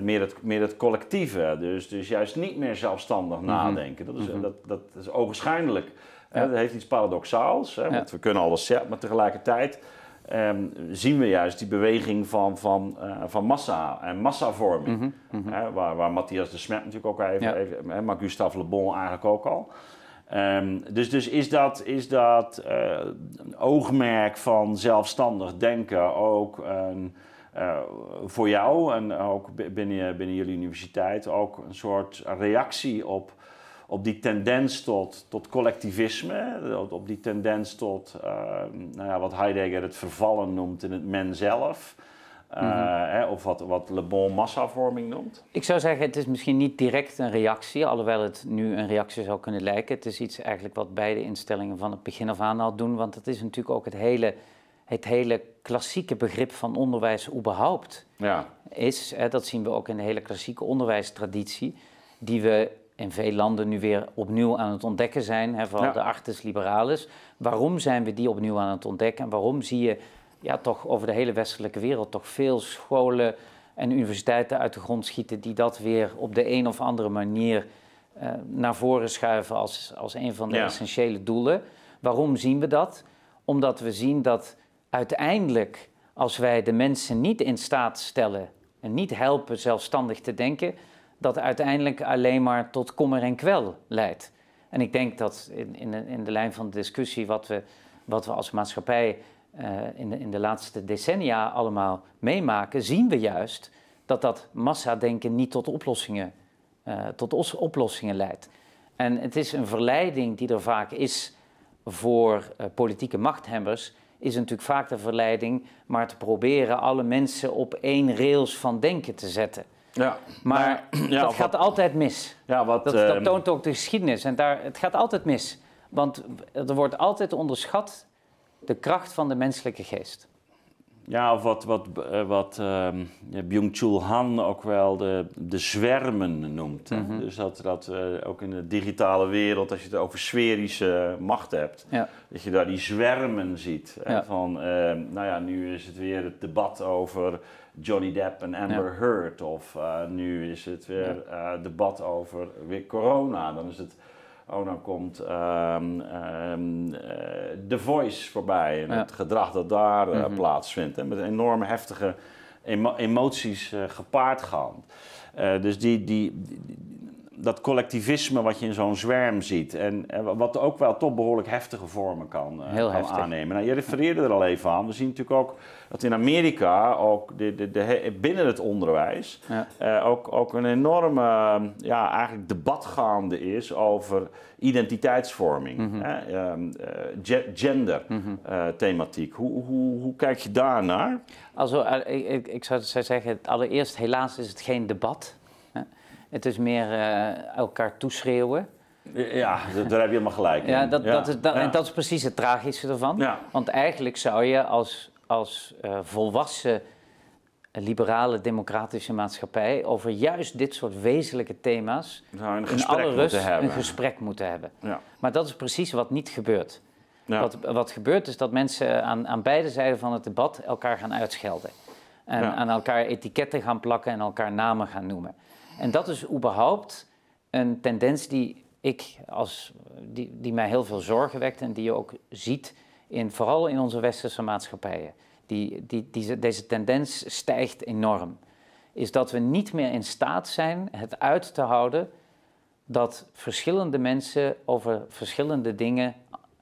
meer, het, meer het collectieve. Dus, dus juist niet meer zelfstandig mm -hmm. nadenken. Dat is, mm -hmm. dat, dat is ogenschijnlijk ja. dat heeft iets paradoxaals, hè, want we kunnen alles zeggen, maar tegelijkertijd um, zien we juist die beweging van, van, uh, van massa en massavorming. Mm -hmm. hè, waar, waar Matthias de Smet natuurlijk ook even, even hè, maar Gustave Le Bon eigenlijk ook al. Um, dus, dus is dat, is dat uh, een oogmerk van zelfstandig denken ook een, uh, voor jou en ook binnen, binnen jullie universiteit ook een soort reactie op op die tendens tot, tot collectivisme, op die tendens tot uh, nou ja, wat Heidegger het vervallen noemt in het men zelf. Uh, mm -hmm. hè, of wat, wat Le Bon massavorming noemt? Ik zou zeggen, het is misschien niet direct een reactie, alhoewel het nu een reactie zou kunnen lijken. Het is iets eigenlijk wat beide instellingen van het begin af aan al doen, want het is natuurlijk ook het hele, het hele klassieke begrip van onderwijs überhaupt. Ja. Is, hè, dat zien we ook in de hele klassieke onderwijstraditie, die we in veel landen nu weer opnieuw aan het ontdekken zijn, hè, vooral ja. de artes liberalis. Waarom zijn we die opnieuw aan het ontdekken en waarom zie je ja, toch over de hele westelijke wereld toch veel scholen en universiteiten uit de grond schieten die dat weer op de een of andere manier uh, naar voren schuiven als, als een van de ja. essentiële doelen. Waarom zien we dat? Omdat we zien dat uiteindelijk, als wij de mensen niet in staat stellen en niet helpen zelfstandig te denken, dat uiteindelijk alleen maar tot kommer en kwel leidt. En ik denk dat in, in, de, in de lijn van de discussie wat we, wat we als maatschappij uh, in, de, in de laatste decennia allemaal meemaken, zien we juist dat dat massadenken niet tot oplossingen, uh, tot oplossingen leidt. En het is een verleiding die er vaak is voor uh, politieke machthebbers, is natuurlijk vaak de verleiding maar te proberen alle mensen op één rails van denken te zetten. Ja, maar ja, dat gaat wat, altijd mis. Ja, wat, dat, dat, toont ook de geschiedenis. En daar, het gaat altijd mis. Want er wordt altijd onderschat de kracht van de menselijke geest. Ja, of wat, wat, wat uh, Byung-Chul Han ook wel de, de zwermen noemt. Mm -hmm. Dus dat, dat uh, ook in de digitale wereld, als je het over sferische macht hebt, ja. dat je daar die zwermen ziet. Ja. Van, uh, nou ja, nu is het weer het debat over Johnny Depp en Amber. Heard. Of uh, nu is het weer uh, debat over weer corona. Dan is het, oh komt um, The Voice voorbij. En ja. het gedrag dat daar mm -hmm. plaatsvindt. En met enorme heftige emo emoties gepaard gaan. dus die, die, die dat collectivisme wat je in zo'n zwerm ziet. En, wat ook wel toch behoorlijk heftige vormen kan, uh, kan aannemen. Nou, je refereerde er al even aan. We zien natuurlijk ook dat in Amerika ook de, de, de, binnen het onderwijs ja. uh, ook, ook een enorme ja, eigenlijk debat gaande is over identiteitsvorming. Mm -hmm. hè? Um, uh, gender mm -hmm. thematiek. Hoe, hoe, hoe kijk je daar naar? Also, ik, ik zou zeggen, allereerst helaas is het geen debat. Het is meer uh, elkaar toeschreeuwen. Ja, daar heb je helemaal gelijk in. Ja, dat, ja. Dat, is, dat, ja. En dat is precies het tragische ervan. Ja. Want eigenlijk zou je als, als uh, volwassen liberale democratische maatschappij over juist dit soort wezenlijke thema's een in alle rust een gesprek moeten hebben. Ja. Maar dat is precies wat niet gebeurt. Wat, wat gebeurt is dat mensen aan, aan beide zijden van het debat elkaar gaan uitschelden. En aan elkaar etiketten gaan plakken en elkaar namen gaan noemen. En dat is überhaupt een tendens die ik als, die, die mij heel veel zorgen wekt en die je ook ziet in, vooral in onze westerse maatschappijen. Die, die, die, deze tendens stijgt enorm. Is dat we niet meer in staat zijn het uit te houden dat verschillende mensen over verschillende dingen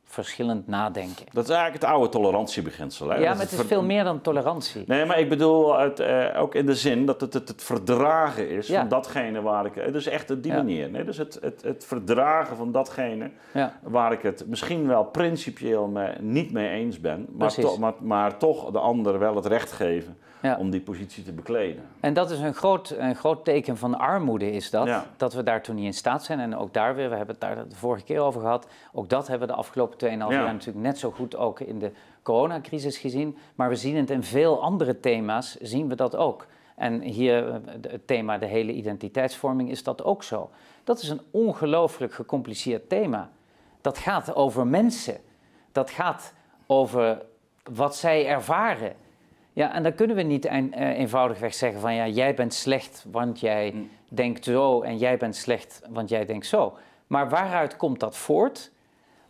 verschillend nadenken. Dat is eigenlijk het oude tolerantiebeginsel. Hè? Ja, maar het is veel meer dan tolerantie. Nee, maar ik bedoel het, uh, ook in de zin dat het het, het verdragen is ja. van datgene waar ik... Dus echt op die ja. manier. Nee? Dus het, het, het verdragen van datgene ja. waar ik het misschien wel principieel mee, niet mee eens ben... Maar, to, maar, maar toch de ander wel het recht geven om die positie te bekleden. En dat is een groot, een groot teken van armoede, is dat. Ja. Dat we daartoe niet in staat zijn. En ook daar weer, we hebben het daar de vorige keer over gehad. Ook dat hebben we de afgelopen 2,5 Ja. jaar natuurlijk net zo goed ook in de coronacrisis gezien. Maar we zien het in veel andere thema's, zien we dat ook. En hier, eh, het thema de hele identiteitsvorming, is dat ook zo. Dat is een ongelooflijk gecompliceerd thema. Dat gaat over mensen. Dat gaat over wat zij ervaren. Ja, en dan kunnen we niet een, eh, eenvoudigweg zeggen van ja, jij bent slecht, want jij Mm. denkt zo en jij bent slecht, want jij denkt zo. Maar waaruit komt dat voort?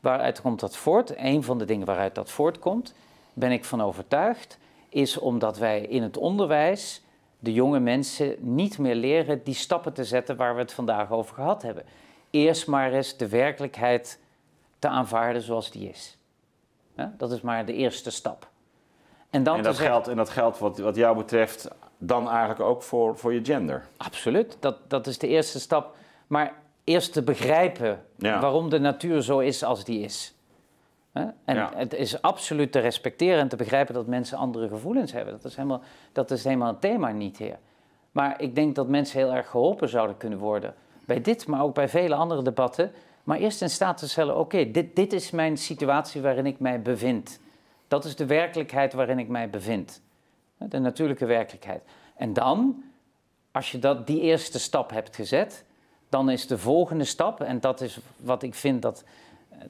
Waaruit komt dat voort? Een van de dingen waaruit dat voortkomt, ben ik van overtuigd, is omdat wij in het onderwijs de jonge mensen niet meer leren die stappen te zetten waar we het vandaag over gehad hebben. Eerst maar eens de werkelijkheid te aanvaarden zoals die is. Ja, dat is maar de eerste stap. En dan En te dat zeggen, geldt, en dat geldt wat, wat jou betreft dan eigenlijk ook voor, voor je gender. Absoluut, dat, dat is de eerste stap. Maar eerst te begrijpen Ja. waarom de natuur zo is als die is. En Ja. het is absoluut te respecteren en te begrijpen dat mensen andere gevoelens hebben. Dat is helemaal, dat is helemaal het thema niet hier. Maar ik denk dat mensen heel erg geholpen zouden kunnen worden. Bij dit, maar ook bij vele andere debatten. Maar eerst in staat te stellen, oké, dit, dit is mijn situatie waarin ik mij bevind. Dat is de werkelijkheid waarin ik mij bevind. De natuurlijke werkelijkheid. En dan, als je dat, die eerste stap hebt gezet, dan is de volgende stap, en dat is wat ik vind dat,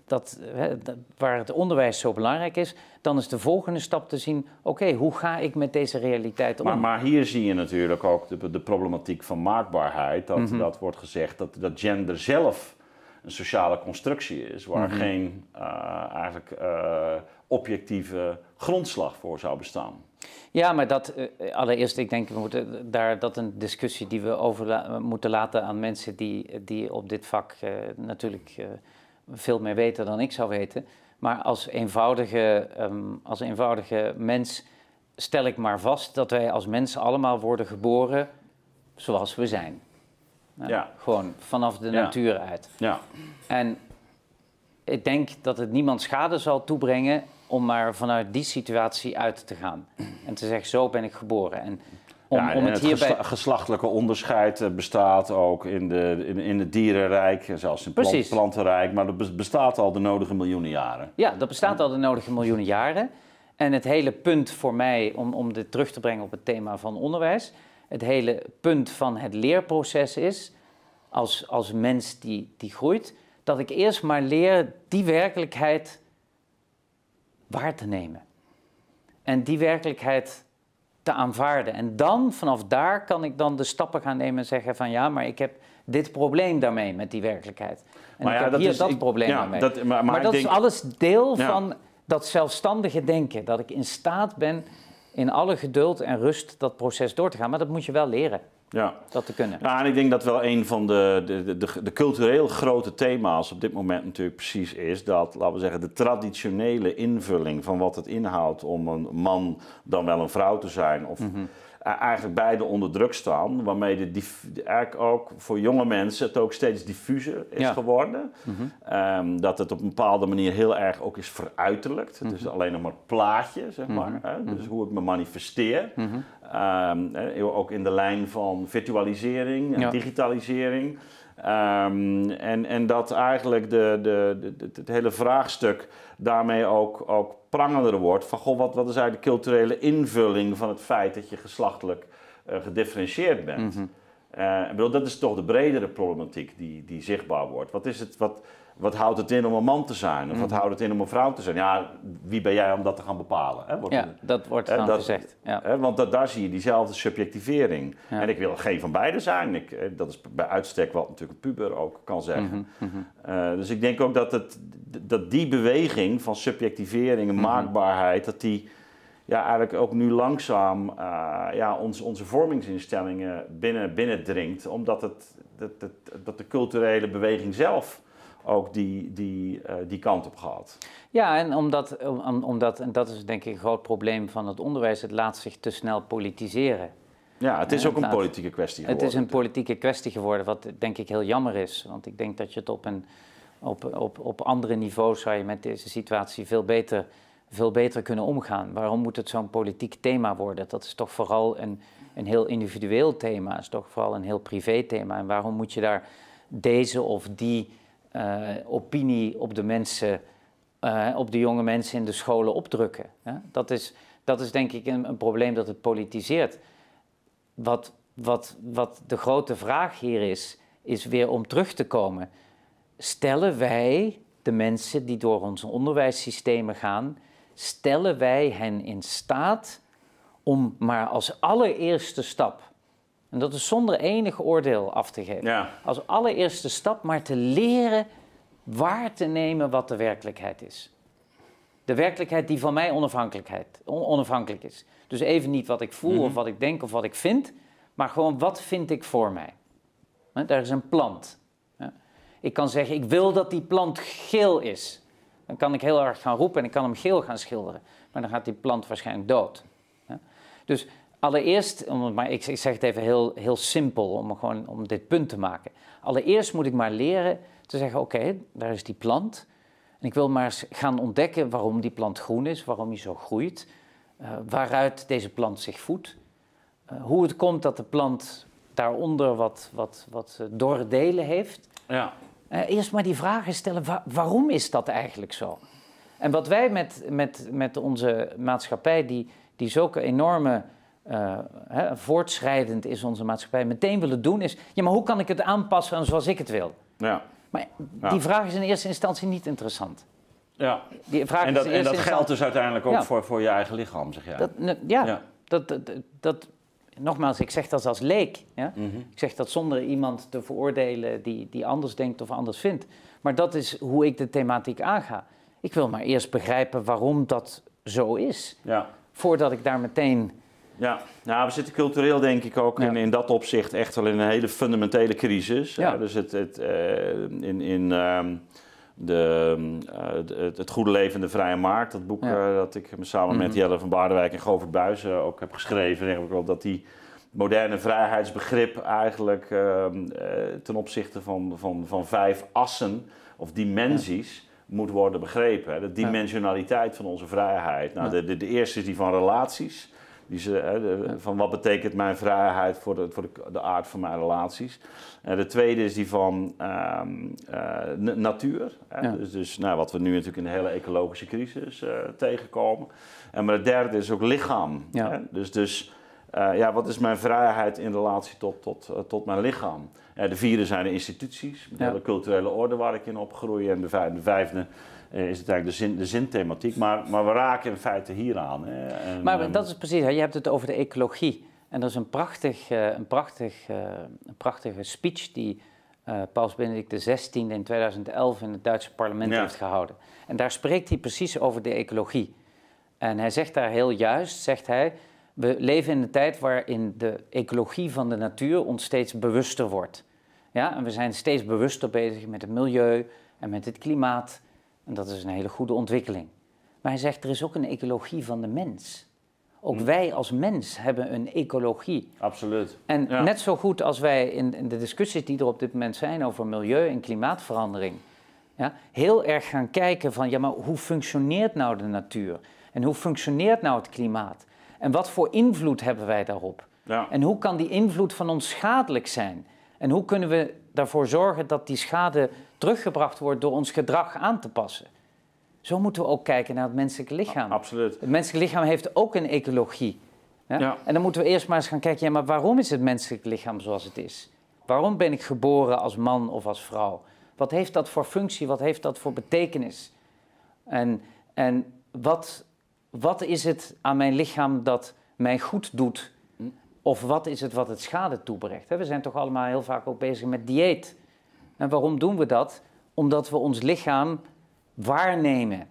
dat, hè, dat- waar het onderwijs zo belangrijk is, dan is de volgende stap te zien, oké, hoe ga ik met deze realiteit om? Maar, maar hier zie je natuurlijk ook de, de problematiek van maakbaarheid. Dat, Mhm. dat wordt gezegd dat, dat gender zelf een sociale constructie is, waar Mhm. geen eh, eigenlijk eh, objectieve grondslag voor zou bestaan. Ja, maar dat, eh, allereerst, ik denk, we moeten daar, dat een discussie die we over moeten laten aan mensen die, die op dit vak natuurlijk veel meer weten dan ik zou weten. Maar als eenvoudige, ehm, als eenvoudige mens stel ik maar vast dat wij als mensen allemaal worden geboren zoals we zijn. Nou, Ja. Gewoon vanaf de natuur uit. Ja, En ik denk dat het niemand schade zal toebrengen om maar vanuit die situatie uit te gaan. En te zeggen, zo ben ik geboren. En om, ja, en om het, het hierbij... gesla- geslachtelijke onderscheid eh, bestaat ook in, de, in, in het dierenrijk, zelfs in het plantenrijk, maar dat bes- bestaat al de nodige miljoenen jaren. Ja, dat bestaat al de nodige miljoenen jaren. En het hele punt voor mij, om, om dit terug te brengen op het thema van onderwijs... het hele punt van het leerproces is, als, als mens die, die groeit... dat ik eerst maar leer die werkelijkheid waar te nemen. En die werkelijkheid te aanvaarden. En dan, vanaf daar, kan ik dan de stappen gaan nemen en zeggen van... ja, maar ik heb dit probleem daarmee met die werkelijkheid. En Maar ik ja, heb dat hier is- dat ik- probleem ja, dat- maar- maar maar ik dat is alles deel Ja. van dat zelfstandige denken. Dat ik in staat ben in alle geduld en rust dat proces door te gaan. Maar dat moet je wel leren, Ja. dat te kunnen. Ja, en ik denk dat wel een van de, de, de, de, cultureel grote thema's op dit moment natuurlijk precies is dat, laten we zeggen, de traditionele invulling van wat het inhoudt om een man dan wel een vrouw te zijn, of Mhm. Eigenlijk beide onder druk staan, waarmee de, eigenlijk ook voor jonge mensen het ook steeds diffuser is Ja. geworden. Mhm. Ehm, dat het op een bepaalde manier heel erg ook is veruiterlijkt. Het Mhm. is alleen nog maar het plaatje, zeg maar. Hè? Dus hoe ik me manifesteer. Mhm. Ehm, ook in de lijn van virtualisering en Ja. digitalisering. Ehm, en, en dat eigenlijk de, de, de, de- het hele vraagstuk daarmee ook, ook prangender wordt. Van goh, wat, wat is eigenlijk de culturele invulling van het feit dat je geslachtelijk eh, gedifferentieerd bent? Ik bedoel, dat is toch de bredere problematiek die, die zichtbaar wordt. Wat, is het, wat, wat houdt het in om een man te zijn? Of wat Mhm. houdt het in om een vrouw te zijn? Ja, wie ben jij om dat te gaan bepalen? Hè? Wordt Ja, dat wordt dan dat- gezegd. Ja. Hè, want dat, daar zie je diezelfde subjectivering. Ja. En ik wil geen van beide zijn. Ik, dat is bij uitstek wat natuurlijk een puber ook kan zeggen. Mhm, mhm. Eh, dus ik denk ook dat, het, dat die beweging van subjectivering en Mhm. maakbaarheid... dat die ja, eigenlijk ook nu langzaam eh, ja, ons, onze vormingsinstellingen binnen, binnendringt. Omdat het, dat, dat, dat de culturele beweging zelf ook die, die, eh, die kant op gaat. Ja, en omdat, om- omdat, en dat is denk ik een groot probleem van het onderwijs, het laat zich te snel politiseren. Ja, het is ook een politieke kwestie Het geworden. is een politieke kwestie geworden, wat denk ik heel jammer is. Want ik denk dat je het op, een, op, op, op andere niveaus zou je met deze situatie veel beter veel beter kunnen omgaan? Waarom moet het zo'n politiek thema worden? Dat is toch vooral een, een heel individueel thema, het is toch vooral een heel privé thema. En waarom moet je daar deze of die uh, opinie op de mensen, uh, op de jonge mensen in de scholen opdrukken? Dat, is, dat is denk ik een, een probleem dat het politiseert. Wat, wat, wat de grote vraag hier is, is weer om terug te komen. Stellen wij de mensen die door onze onderwijssystemen gaan, stellen wij hen in staat om maar als allereerste stap, en dat is zonder enig oordeel af te geven, ja. als allereerste stap maar te leren waar te nemen wat de werkelijkheid is. De werkelijkheid die van mij onafhankelijkheid, onafhankelijk is. Dus even niet wat ik voel Mhm. of wat ik denk of wat ik vind, maar gewoon wat vind ik voor mij. Hè, Daar is een plant. Ik kan zeggen, ik wil dat die plant geel is. Dan kan ik heel erg gaan roepen en ik kan hem geel gaan schilderen. Maar dan gaat die plant waarschijnlijk dood. Dus allereerst, om het maar, ik, ik zeg het even heel, heel simpel om, gewoon, om dit punt te maken. Allereerst moet ik maar leren te zeggen, oké, daar is die plant. En ik wil maar eens gaan ontdekken waarom die plant groen is, waarom die zo groeit. eh, waaruit deze plant zich voedt. eh, hoe het komt dat de plant daaronder wat, wat, wat eh, dorre delen heeft. Ja. Eerst maar die vragen stellen, wa- waarom is dat eigenlijk zo? En wat wij met, met, met onze maatschappij, die, die zulke enorme, eh, hè, voortschrijdend is onze maatschappij, meteen willen doen, is, ja maar hoe kan ik het aanpassen aan zoals ik het wil? Ja. Maar Ja. die vraag is in eerste instantie niet interessant. ja. Die vraag En is dat, in en dat geldt dus uiteindelijk ook Ja. voor, voor je eigen lichaam, zeg jij. Dat, ne- ja, Ja. Dat, dat, dat, dat- nogmaals, ik zeg dat als leek. Ja? Mhm. Ik zeg dat zonder iemand te veroordelen die, die anders denkt of anders vindt. Maar dat is hoe ik de thematiek aanga. Ik wil maar eerst begrijpen waarom dat zo is. Ja. Voordat ik daar meteen. Ja, nou, we zitten cultureel denk ik ook Ja. in, in dat opzicht echt wel in een hele fundamentele crisis. Ja. Dus het, het, eh, in, in ehm, de, eh, het, het Goede Leven in de Vrije Markt, dat boek Ja. eh, dat ik samen met Mhm. Jelle van Baardewijk en Govert Buijs eh, ook heb geschreven, denk ik wel dat die moderne vrijheidsbegrip eigenlijk ehm, eh, ten opzichte van, van, van vijf assen of dimensies moet worden begrepen. hè. De dimensionaliteit van onze vrijheid. Nou, de, de eerste is die van relaties. Die ze, Van wat betekent mijn vrijheid voor de, voor de, de aard van mijn relaties. En de tweede is die van ehm, eh, natuur. Ja. Dus, dus nou, wat we nu natuurlijk in de hele ecologische crisis eh, tegenkomen. En maar de derde is ook lichaam. Ja. Hè? Dus, dus eh, ja, wat is mijn vrijheid in relatie tot, tot, eh, tot mijn lichaam? Eh, de vierde zijn de instituties, de hele culturele orde waar ik in opgroei. En de vijfde, de vijfde eh, is het eigenlijk de, zin, de zinthematiek. Maar, maar we raken in feite hier aan. Hè? En, Maar ehm, dat is precies, hè, je hebt het over de ecologie. En er is een, prachtig, eh, een, prachtig, eh, een prachtige speech die eh, Paus Benedict XVI in 2011 in het Duitse parlement Ja. heeft gehouden. En daar spreekt hij precies over de ecologie. En hij zegt daar heel juist, zegt hij, we leven in een tijd waarin de ecologie van de natuur ons steeds bewuster wordt. Ja, en we zijn steeds bewuster bezig met het milieu en met het klimaat. En dat is een hele goede ontwikkeling. Maar hij zegt, er is ook een ecologie van de mens. Ook wij als mens hebben een ecologie. Absoluut. En Ja. net zo goed als wij in, in de discussies die er op dit moment zijn over milieu en klimaatverandering, ja, heel erg gaan kijken van, ja, maar hoe functioneert nou de natuur? En hoe functioneert nou het klimaat? En wat voor invloed hebben wij daarop? Ja. En hoe kan die invloed van ons schadelijk zijn? En hoe kunnen we ervoor zorgen dat die schade teruggebracht wordt door ons gedrag aan te passen? Zo moeten we ook kijken naar het menselijke lichaam. Absoluut. Het menselijk lichaam heeft ook een ecologie. Ja? Ja. En dan moeten we eerst maar eens gaan kijken, ja, maar waarom is het menselijk lichaam zoals het is? Waarom ben ik geboren als man of als vrouw? Wat heeft dat voor functie? Wat heeft dat voor betekenis? En, en wat, wat is het aan mijn lichaam dat mij goed doet? Of wat is het wat het schade toebrengt? We zijn toch allemaal heel vaak ook bezig met dieet. En waarom doen we dat? Omdat we ons lichaam waarnemen.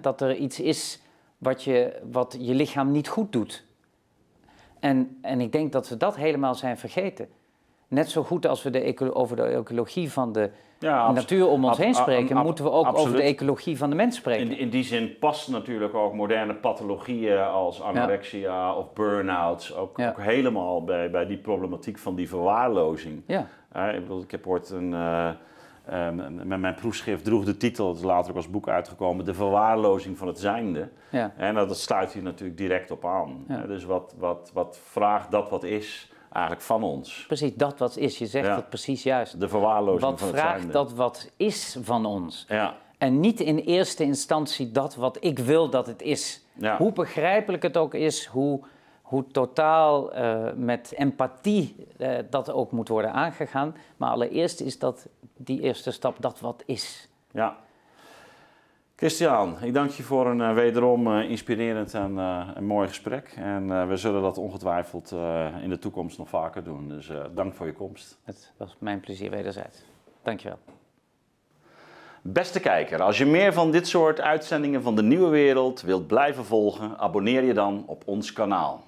Dat er iets is wat je, wat je lichaam niet goed doet. En, en ik denk dat we dat helemaal zijn vergeten. Net zo goed als we de over de ecologie van de Ja, natuur om ons heen spreken, moeten we ook over de ecologie van de mens spreken. In, in die zin past natuurlijk ook moderne pathologieën als anorexia of burn-outs ook, Ja. ook helemaal bij, bij die problematiek van die verwaarlozing. Ja, ik, bedoel, ik heb ooit een, eh, Ehm, met mijn proefschrift droeg de titel, het is later ook als boek uitgekomen, De verwaarlozing van het zijnde. Ja. En dat sluit hier natuurlijk direct op aan. Ja. Dus wat, wat, wat vraagt dat wat is eigenlijk van ons? Precies, dat wat is. Je zegt Ja. het precies juist. De verwaarlozing Wat van het vraagt dat wat is van ons? Ja, En niet in eerste instantie dat wat ik wil dat het is. Ja. Hoe begrijpelijk het ook is, hoe, hoe totaal eh, met empathie eh, dat ook moet worden aangegaan. Maar allereerst is dat die eerste stap dat wat is. ja. Christian, ik dank je voor een eh, wederom eh, inspirerend en eh, een mooi gesprek. En we zullen dat ongetwijfeld in de toekomst nog vaker doen. Dus dank voor je komst. Het was mijn plezier wederzijds. Dankjewel. Beste kijker, als je meer van dit soort uitzendingen van de Nieuwe Wereld wilt blijven volgen, abonneer je dan op ons kanaal.